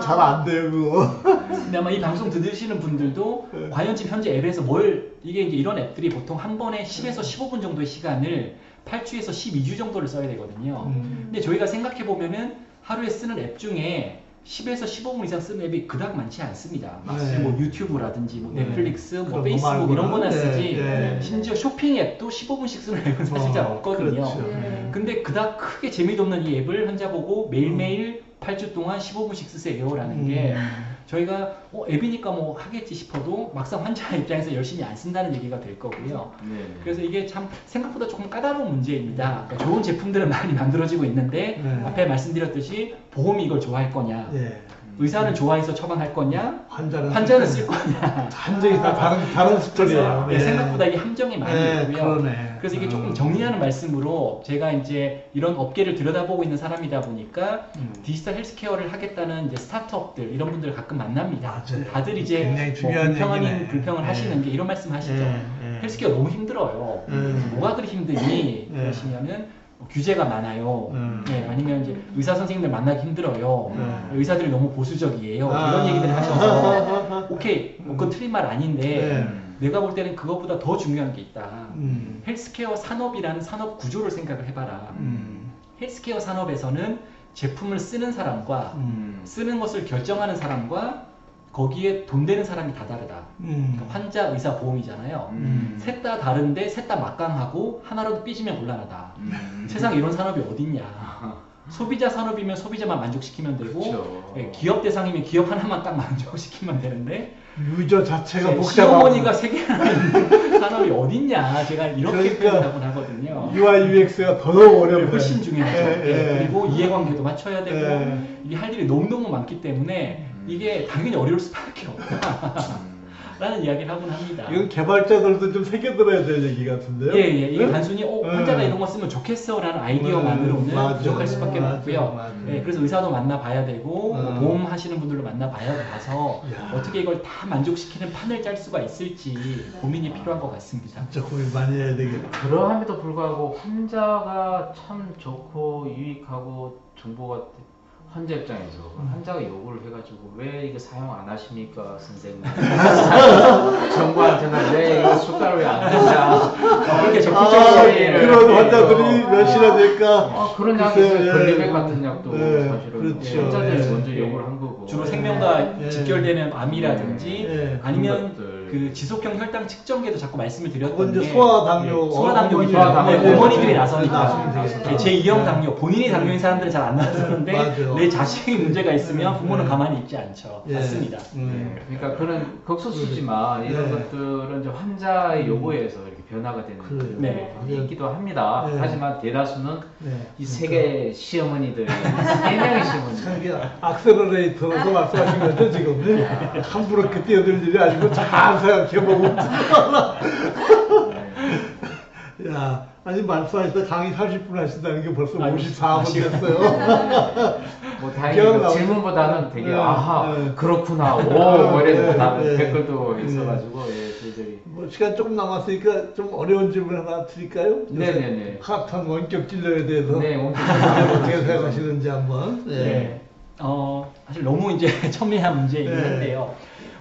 잘 안 돼요, 그거. 근데 아마 이 방송 들으시는 분들도 네. 과연 지금 현재 앱에서 뭘 이게 이제 이런 앱들이 보통 한 번에 10에서 15분 정도의 시간을 8주에서 12주 정도를 써야 되거든요. 음. 근데 저희가 생각해 보면은 하루에 쓰는 앱 중에 10에서 15분 이상 쓰는 앱이 그닥 많지 않습니다. 네. 뭐 유튜브라든지 뭐 네. 넷플릭스, 뭐 페이스북 이런 거나 네, 쓰지 네. 심지어 쇼핑 앱도 15분씩 쓰는 앱은 사실 잘 어, 없거든요. 그렇죠. 네. 근데 그닥 크게 재미도 없는 이 앱을 환자 보고 매일매일 8주 동안 15분씩 쓰세요라는 게 음. 저희가 어, 앱이니까 뭐 하겠지 싶어도 막상 환자 입장에서 열심히 안 쓴다는 얘기가 될 거고요. 네. 그래서 이게 참 생각보다 조금 까다로운 문제입니다. 그러니까 좋은 제품들은 많이 만들어지고 있는데 네. 앞에 말씀드렸듯이 보험이 이걸 좋아할 거냐, 예. 의사는 좋아해서 처방할 거냐, 환자는 환자는 쓸 거냐. 완전히 다 다른 다른 스토리예요. 그래서 생각보다 이게 함정이 많이 네, 있고요. 그러네. 그래서 이게 조금 음. 정리하는 말씀으로 제가 이제 이런 업계를 들여다보고 있는 사람이다 보니까 음. 디지털 헬스케어를 하겠다는 이제 스타트업들 이런 분들 가끔 만납니다. 맞아요. 다들 이제 뭐 불평 얘기네. 불평을 네. 하시는 게 이런 말씀 하시죠. 네, 네. 헬스케어 너무 힘들어요. 음. 뭐가 그리 힘드니? 네. 그러시면은 뭐 규제가 많아요. 음. 네, 아니면 이제 의사 선생님들 만나기 힘들어요. 네. 의사들이 너무 보수적이에요. 아. 이런 얘기들 하셔서 오케이, 뭐 그건 틀린 말 아닌데 네. 내가 볼 때는 그것보다 더 중요한 게 있다. 음. 헬스케어 산업이라는 산업 구조를 생각을 해봐라. 음. 헬스케어 산업에서는 제품을 쓰는 사람과 음. 쓰는 것을 결정하는 사람과 거기에 돈 되는 사람이 다 다르다. 음. 그러니까 환자, 의사, 보험이잖아요. 음. 셋다 다른데 셋 다 막강하고 하나라도 삐지면 곤란하다. 음. 세상에 이런 산업이 어딨냐. 소비자 산업이면 소비자만 만족시키면 되고 그쵸. 예, 기업 대상이면 기업 하나만 딱 만족시키면 되는데 유저 자체가 예, 복잡하고 시어머니가 세 개나 있는 산업이 어딨냐. 제가 이렇게 그러니까 표현하곤 하거든요. UI UX가 더더욱 어려워요. 훨씬 중요하죠. 예, 예, 예. 그리고 이해관계도 맞춰야 되고 예. 이게 할 일이 너무너무 많기 때문에 음. 이게 당연히 어려울 수밖에 없다. 음. 라는 이야기를 하곤 합니다. 이건 개발자들도 좀 새겨들어야 될 얘기 같은데요. 예, 예. 이게 네? 단순히 어, 네. 환자가 이런 거 쓰면 좋겠어 라는 아이디어만으로는 음, 맞아. 부족할 수밖에 맞아, 없고요. 맞아. 예, 그래서 의사도 만나봐야 되고 뭐 음. 보험 하시는 분들도 만나봐야 봐서 야. 어떻게 이걸 다 만족시키는 판을 짤 수가 있을지 고민이 필요한 것 같습니다. 진짜 고민 많이 해야 되겠다. 그러함에도 불구하고 환자가 참 좋고 유익하고 정보가 환자 입장에서 환자가 요구를 해가지고 왜 이거 사용 안 하십니까 선생님 정부한테는 왜 이거 수가를 왜안 내냐 그렇게 적극적으로 아, 얘기를 그런 해요. 환자들이 몇이나 될까? 아, 그런 약이. 예. 걸리백 같은 약도 예, 사실은 그렇죠. 환자들이 예. 먼저 예. 요구를 한 거고 주로 예. 생명과 예. 직결되는 암이라든지 예. 아니면 그 지속형 혈당 측정기도 자꾸 말씀을 드렸던 게 소아 당뇨, 예, 소아 당뇨, 소아당뇨. 네, 어머니들이 네, 나서니까 되겠다. 예, 제 2형 네. 당뇨 본인이 당뇨인 사람들은 잘 안 나서는데 네. 내 자식이 문제가 있으면 부모는 네. 가만히 있지 않죠. 예. 맞습니다. 음. 네, 그러니까 그런 극소수지만 이런 네. 것들은 좀 환자의 요구에 의해서 이렇게 변화가 되는 그래요. 네. 부분이 있기도 합니다. 네. 하지만 대다수는 네. 이 세계 시어머니들, 세 명의 참 시어머니들. 이게 악셀러레이터로서 말씀하신 거죠 지금 네? 함부로 그렇게 뛰어들 일이 아니고 잘 생각해보고 네. 야 아니 말씀하시다 강의 40분 하신다는 게 벌써 아유, 54분 아쉬워. 됐어요 뭐 다행히? 그 질문보다는 되게 네, 아하 네. 그렇구나 오 네, 이래서 다 네. 댓글도 네. 있어가지고 예 저희들이 뭐 시간 조금 남았으니까 좀 어려운 질문 하나 드릴까요? 네네네. 핫한 원격 진료에 대해서 네, 원격 어떻게 생각하시는지 한번 네. 네. 어, 사실 너무 이제 첨예한 문제이긴 네. 한데요.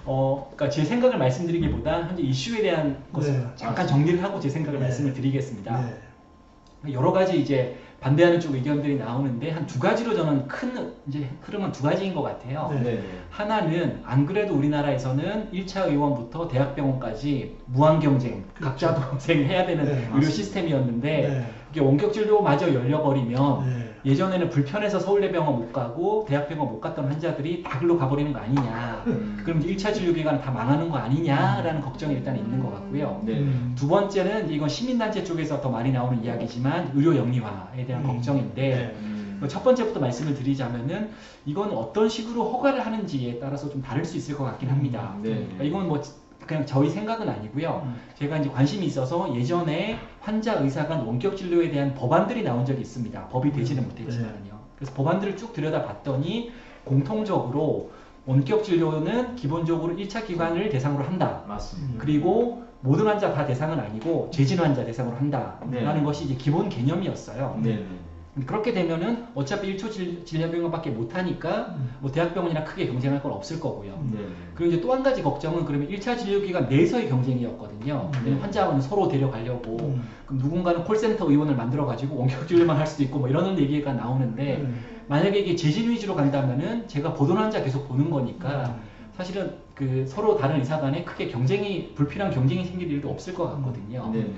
어, 그러니까 제 생각을 말씀드리기보다 현재 이슈에 대한 것을 네. 잠깐 정리를 하고 제 생각을 네. 말씀을 드리겠습니다. 네. 여러 가지 이제 반대하는 쪽 의견들이 나오는데 한 두 가지로 저는 큰 이제 흐름은 두 가지인 것 같아요. 네. 네. 하나는 안 그래도 우리나라에서는 1차 의원부터 대학병원까지 무한 경쟁, 각자 동생해야 되는 네, 의료 맞습니다. 시스템이었는데 네. 이게 원격 진료마저 열려버리면 네. 예전에는 불편해서 서울대병원 못 가고 대학병원 못 갔던 환자들이 다 글로 가버리는 거 아니냐. 음. 그럼 이제 1차 진료 기간 다 망하는 거 아니냐라는 걱정이 일단 있는 것 같고요. 네. 음. 두 번째는 이건 시민단체 쪽에서 더 많이 나오는 이야기지만 의료 영리화에 대한 음. 걱정인데 네. 음. 첫 번째부터 말씀을 드리자면은 이건 어떤 식으로 허가를 하는지에 따라서 좀 다를 수 있을 것 같긴 합니다. 네. 그러니까 이건 뭐 그냥 저희 생각은 아니고요. 음. 제가 이제 관심이 있어서 예전에 환자 의사 간 원격 진료에 대한 법안들이 나온 적이 있습니다. 법이 되지는 네. 못했지만요. 그래서 법안들을 쭉 들여다 봤더니 공통적으로 원격 진료는 기본적으로 1차 기관을 대상으로 한다. 맞습니다. 그리고 모든 환자 다 대상은 아니고 재진 환자 대상으로 한다라는 네. 것이 이제 기본 개념이었어요. 네. 네. 그렇게 되면은 어차피 1초 질- 진료병원밖에 못 하니까 음. 뭐 대학병원이랑 크게 경쟁할 건 없을 거고요. 음. 네. 그리고 이제 또 한 가지 걱정은 그러면 1차 진료기관 내에서의 경쟁이었거든요. 음. 왜냐면 환자는 서로 데려가려고 음. 그럼 누군가는 콜센터 의원을 만들어가지고 원격 진료만 할 수도 있고 뭐 이런 얘기가 나오는데 음. 만약에 이게 재진 위주로 간다면은 제가 보던 환자 계속 보는 거니까 사실은 그 서로 다른 의사 간에 크게 경쟁이 불필요한 경쟁이 생길 일도 없을 것 같거든요. 네. 네.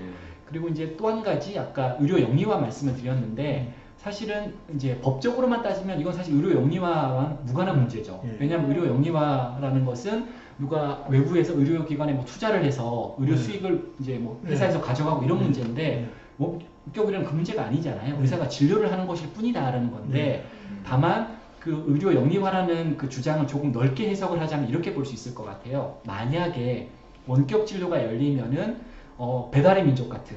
그리고 이제 또 한 가지 아까 의료 영리화 말씀을 드렸는데 사실은 이제 법적으로만 따지면 이건 사실 의료 영리화와 무관한 문제죠. 예. 왜냐하면 의료 영리화라는 것은 누가 외부에서 의료기관에 뭐 투자를 해서 의료 네. 수익을 이제 뭐 네. 회사에서 가져가고 이런 네. 문제인데 네. 원격이라는 그 문제가 아니잖아요. 네. 의사가 진료를 하는 것일 뿐이다라는 건데 음. 다만 그 의료 영리화라는 그 주장을 조금 넓게 해석을 하자면 이렇게 볼 수 있을 것 같아요. 만약에 원격 진료가 열리면은 어, 배달의 민족 같은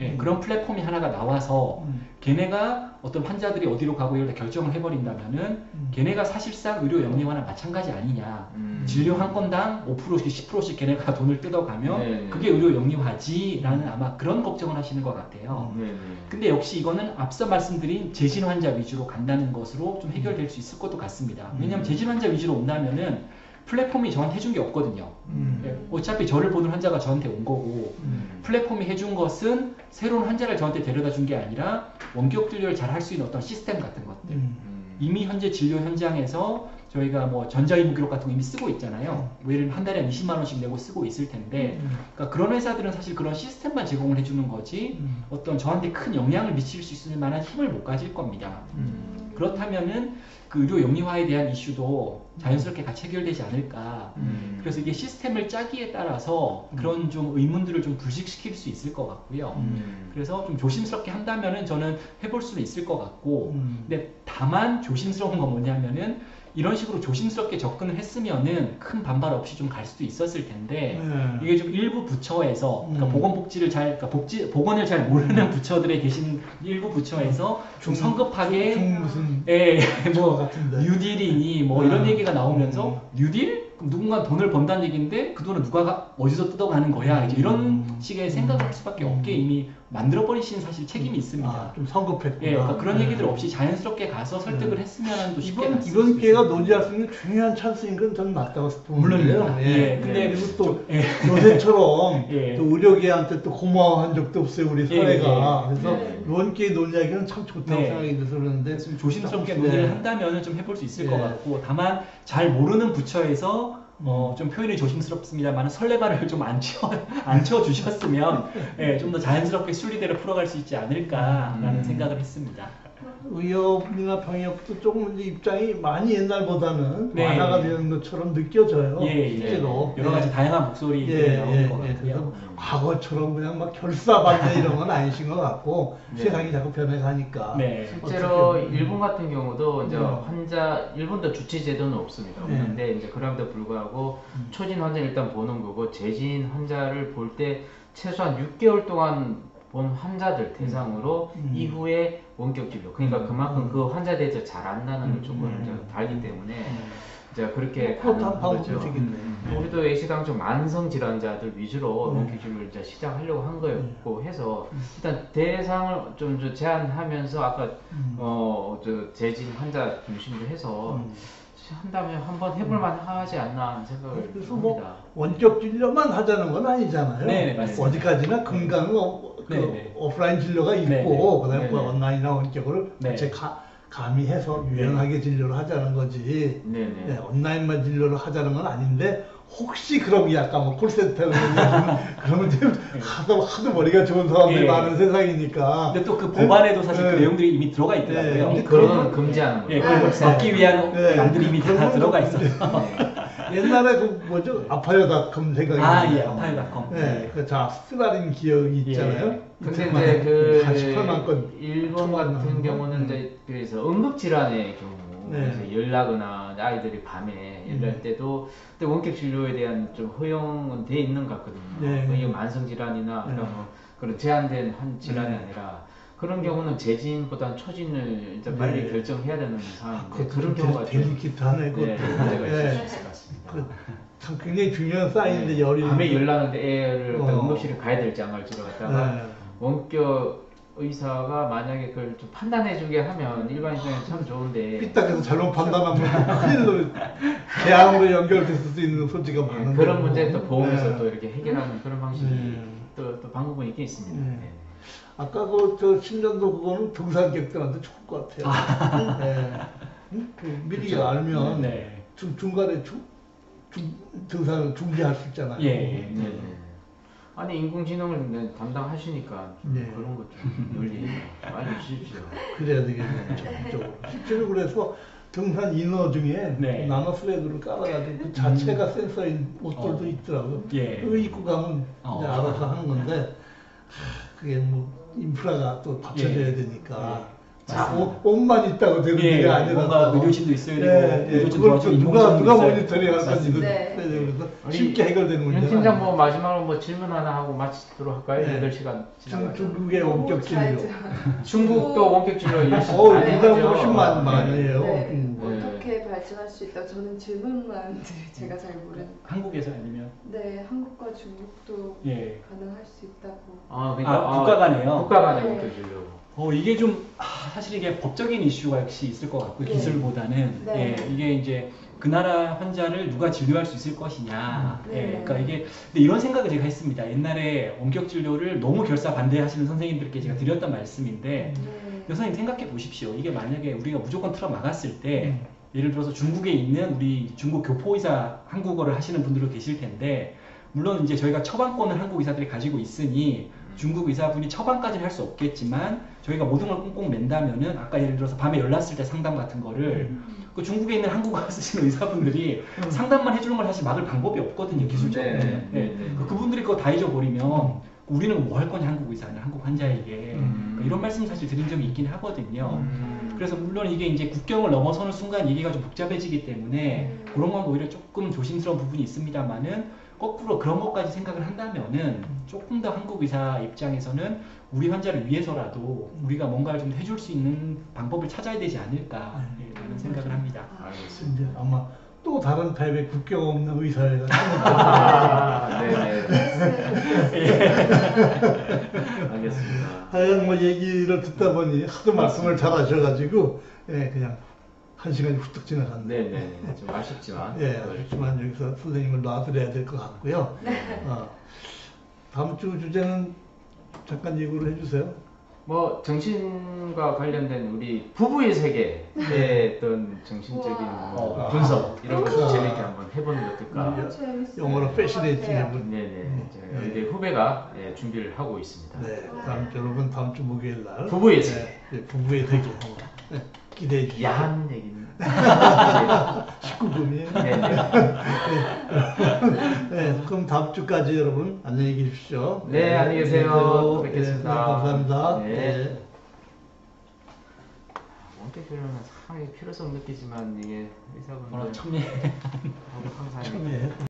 예, 음. 그런 플랫폼이 하나가 나와서 음. 걔네가 어떤 환자들이 어디로 가고 때 결정을 해버린다면은 음. 걔네가 사실상 의료 영리화랑 마찬가지 아니냐. 음. 진료 한 건당 5%씩 10%씩 걔네가 돈을 뜯어가면 네. 그게 의료 영리화지라는 아마 그런 걱정을 하시는 것 같아요. 네. 네. 근데 역시 이거는 앞서 말씀드린 재진 환자 위주로 간다는 것으로 좀 해결될 수 있을 것도 같습니다. 왜냐하면 음. 재진 환자 위주로 온다면은 플랫폼이 저한테 해준 게 없거든요. 음. 예, 어차피 저를 보는 환자가 저한테 온 거고 음. 플랫폼이 해준 것은 새로운 환자를 저한테 데려다 준 게 아니라 원격 진료를 잘 할 수 있는 어떤 시스템 같은 것들. 음. 음. 이미 현재 진료 현장에서 저희가 뭐 전자의무 기록 같은 거 이미 쓰고 있잖아요. 뭐 예를 들면 한 달에 한 20만 원씩 내고 쓰고 있을 텐데, 음. 그러니까 그런 회사들은 사실 그런 시스템만 제공을 해주는 거지 음. 어떤 저한테 큰 영향을 미칠 수 있을 만한 힘을 못 가질 겁니다. 음. 그렇다면은 그 의료 영리화에 대한 이슈도 자연스럽게 같이 해결되지 않을까. 음. 그래서 이게 시스템을 짜기에 따라서 음. 그런 좀 의문들을 좀 불식시킬 수 있을 것 같고요. 음. 그래서 좀 조심스럽게 한다면은 저는 해볼 수는 있을 것 같고, 음. 근데 다만 조심스러운 건 뭐냐면은 이런 식으로 조심스럽게 접근을 했으면은 큰 반발 없이 좀 갈 수도 있었을 텐데 네. 이게 좀 일부 부처에서 그러니까 음. 보건복지를 잘 그러니까 복지 보건을 잘 모르는 부처들에 계신 일부 부처에서 좀 중- 성급하게 중 무슨 예, 저뭐 같은데. 뉴딜이니 뭐 이런 음. 얘기가 나오면서 뉴딜? 그럼 누군가 돈을 번다는 얘기인데 그 돈을 누가 가- 어디서 뜯어가는 거야? 이제 이런 음. 식의 생각을 할 수밖에 음. 없게 이미 만들어 버리신 사실 책임이 있습니다. 아, 좀 성급했구나. 예, 그러니까 그런 네. 얘기들 없이 자연스럽게 가서 설득을 했으면 또 쉽게 이번 이번 수 기회가. 논의할 수 있는 중요한 찬스인 건 저는 맞다고 물론입니다. 싶은데요. 예, 근데 그리고 또 예. 요새처럼 예. 또 의료계한테 또 고마워한 적도 없어요 우리 예, 사회가. 예. 그래서 네. 이번 기회 논의하기는 참 좋다고 네. 생각이 돼서 그러는데 좀 조심스럽게 네. 논의를 한다면 좀 해볼 수 있을 예. 것 같고 다만 잘 모르는 부처에서 어, 좀 표현이 조심스럽습니다만 설레발을 좀 안 채워 안 채워 주셨으면 예, 좀 더 자연스럽게 순리대로 풀어갈 수 있지 않을까라는 음. 생각을 했습니다. 의협이나 병협도 조금 이제 입장이 많이 옛날보다는 네. 완화가 되는 것처럼 느껴져요. 예, 예. 실제로. 여러 가지 예. 다양한 목소리들이 예, 나오는 예, 것 예. 같고요. 그래서 과거처럼 그냥 막 결사반대 이런 건 아니신 것 같고 네. 세상이 자꾸 변해가니까. 네. 실제로 어떻게- 일본 같은 경우도 이제 네. 환자 일본도 주치 제도는 없습니다. 네. 없는데 이제 그럼에도 불구하고 음. 초진 환자 일단 보는 거고 재진 환자를 볼 때 최소한 6개월 동안 본 환자들 대상으로 음. 이후에 원격 진료. 그러니까 그만큼 그 환자에 대해서 잘 안다는 음. 조건을 음. 달기 때문에 음. 이제 그렇게 그것도 가는 거죠. 음. 우리도 A시당 좀 만성 질환자들 위주로 음. 원격 진료를 이제 시작하려고 한 거였고 해서 일단 대상을 좀저 제한하면서 아까 음. 어저 재진 환자 중심으로 해서 음. 한다면 한번 해볼만 하지 않나 하는 생각을 그래서 합니다. 뭐 원격 진료만 하자는 건 아니잖아요. 네, 네, 맞습니다. 어디까지나 건강 어, 그 네, 네. 오프라인 진료가 있고 네, 네. 그다음에 네. 온라인이나 원격을 네. 같이 가, 가미해서 유연하게 진료를 하자는 거지. 네네. 네, 온라인만 진료를 하자는 건 아닌데 혹시 그런 게 약간 뭐 콜센터를 그러면 그러면 좀 하도 하도 머리가 좋은 사람들이 예. 많은 세상이니까. 근데 또 그 법안에도 사실 네. 그 내용들이 이미 들어가 있더라고요. 네. 그거는 금지하는 예, 거예요. 그걸 막기 위한 네. 안들이 이미 다 그런 들어가 건 있어서. 네. 옛날에 그 뭐죠 아파요닷컴 생각이 아, 나요. 예, 아파요닷컴. 네, 그자 쓰라린 기억이 있잖아요. 예. 근데 이제 그 48만 건 일본 같은. 경우는 이제 그래서 응급 질환의 경우 네. 이제 연락이나 아이들이 밤에 연락 음. 때도 그때 원격 진료에 대한 좀 허용은 돼 있는 것 같거든요. 네. 뭐 이게 만성 질환이나 네. 그런 뭐 그런 제한된 한 질환이 네. 아니라 그런 경우는 재진보다는 초진을 이제 빨리 네. 결정해야 되는 아, 상황인데 그것도 그런 좀 경우가 좀 델리키트하네 네, 그것도. 문제가 있을 네. 수 있을 것 같습니다. 그, 참 굉장히 중요한 사인인데 네. 열이 밤에 연락하는데 애를 갖다 어. 응급실에 가야 될지 안 갈지를 갖다가 네. 원격 의사가 만약에 그걸 좀 판단해 주게 하면 일반인들은 참 좋은데 삐딱해서 잘못 판단하면 큰일로 대항으로 연결될 수도 있는 소지가 예, 많은 그런. 문제 또 보험에서 네. 또 이렇게 해결하는 그런 방식이 네. 또, 또 방법은 있긴 있습니다. 네. 네. 아까 그저 신전도 그거는 등산객들한테 좋을 것 같아요. 네. 응? 그 미리 그쵸. 알면 네. 중, 중간에 중, 중, 등산을 중지할 수 있잖아요. 예, 예. 네, 네. 아니 인공지능을 네, 담당하시니까 좀 네. 그런 것좀 널리 알려주십시오. 그래야 되겠네요. 적극적으로. 실제로 그래서 등산 인어 중에 네. 나노 슬레드를 깔아가지고 그 자체가 센서인 옷들도 어. 있더라고요. 예. 그거 입고 가면 어. 이제 알아서 하는 건데 하, 그게 뭐 인프라가 또 받쳐줘야 예. 되니까 예. 자, 옷, 옷만 있다고 되는 예, 게 아니라서 뭔가 의료진도 있어야 되고, 예, 예. 의료진 또 누가 누가 모니터링 할 건지 맞습니다. 네. 그래서 쉽게 해결되는 윤 문제는 팀장 뭐 마지막으로 뭐 질문 하나 하고 마치도록 할까요? 네. 8 시간 중, 지나가죠. 중국의 원격 잘 진료. 중국도 원격 진료 열심히 네. 해요 네. 음. 네. 어떻게 발전할 수 있다. 저는 질문만 늘 제가 잘 모르는. 한국에서 아니면 네, 한국과 중국도 예. 가능할 수 있다고. 아, 그러니까 아, 국가 간에요? 국가 간의 네. 원격 진료. 어 이게 좀 아, 사실 이게 법적인 이슈가 역시 있을 것 같고 네. 기술보다는 네. 예, 이게 이제 그 나라 환자를 누가 진료할 수 있을 것이냐 네. 예, 그러니까 이게 근데 이런 생각을 제가 했습니다 옛날에 원격 진료를 너무 결사 반대하시는 선생님들께 제가 드렸던 말씀인데 네. 선생님 생각해 보십시오 이게 만약에 우리가 무조건 틀어 막았을 때 음. 예를 들어서 중국에 있는 우리 중국 교포의사 한국어를 하시는 분들도 계실 텐데 물론 이제 저희가 처방권을 한국 의사들이 가지고 있으니 중국 의사분이 처방까지는 할 수 없겠지만 저희가 모든 걸 꽁꽁 맨다면은 아까 예를 들어서 밤에 연락했을 때 상담 같은 거를 그 중국에 있는 한국어 쓰시는 의사분들이 음. 상담만 해주는 걸 사실 막을 방법이 없거든요 기술적으로. 네, 네. 네, 네. 그 그분들이 그거 다 잊어버리면 우리는 뭐 할 거냐 한국 의사는 한국 환자에게 음. 그러니까 이런 말씀 사실 드린 적이 있긴 하거든요. 음. 그래서 물론 이게 이제 국경을 넘어서는 순간 얘기가 좀 복잡해지기 때문에 음. 그런 건 오히려 조금 조심스러운 부분이 있습니다만은 거꾸로 그런 것까지 생각을 한다면은 조금 더 한국 의사 입장에서는 우리 환자를 위해서라도 우리가 뭔가를 좀 해줄 수 있는 방법을 찾아야 되지 않을까라는 생각을 합니다. 알겠습니다. 이제 아마 또 다른 타입의 국경 없는 의사회가 아, 네네. 알겠습니다. 하여간 뭐 얘기를 듣다 보니 하도 말씀을 잘 하셔가지고 예 그냥 한 시간이 훌쩍 지나갔네. 네네. 좀 아쉽지만. 예, 아쉽지만 여기서 선생님을 놔드려야 될 것 같고요. 네. 어, 다음 주 주제는 잠깐 예고를 해주세요. 뭐 정신과 관련된 우리 부부의 세계의 어떤 정신적인. 뭐 어. 분석 이런 것도 아. 재밌게 한번 해보는 게 어떨까? 음. 영어로 fascinating. 해본. 네네. 음. 제 네. 의대 후배가 예, 준비를 하고 있습니다. 네, 다음 주 여러분 다음 주 목요일 날 부부의 네, 세계. 네, 부부의 세계 네, 기대해 주시죠. 야한 얘기는. 19금이에요. 네 네. 네, 그럼 다음 주까지 여러분 안녕히 계십시오. 네, 안녕히 계세요. 또 네, 뵙겠습니다. 네, 감사합니다. 네. 네. 원격 교류는 상당히 필요성 느끼지만 이게 의사분들 예. 하고 항상 처음에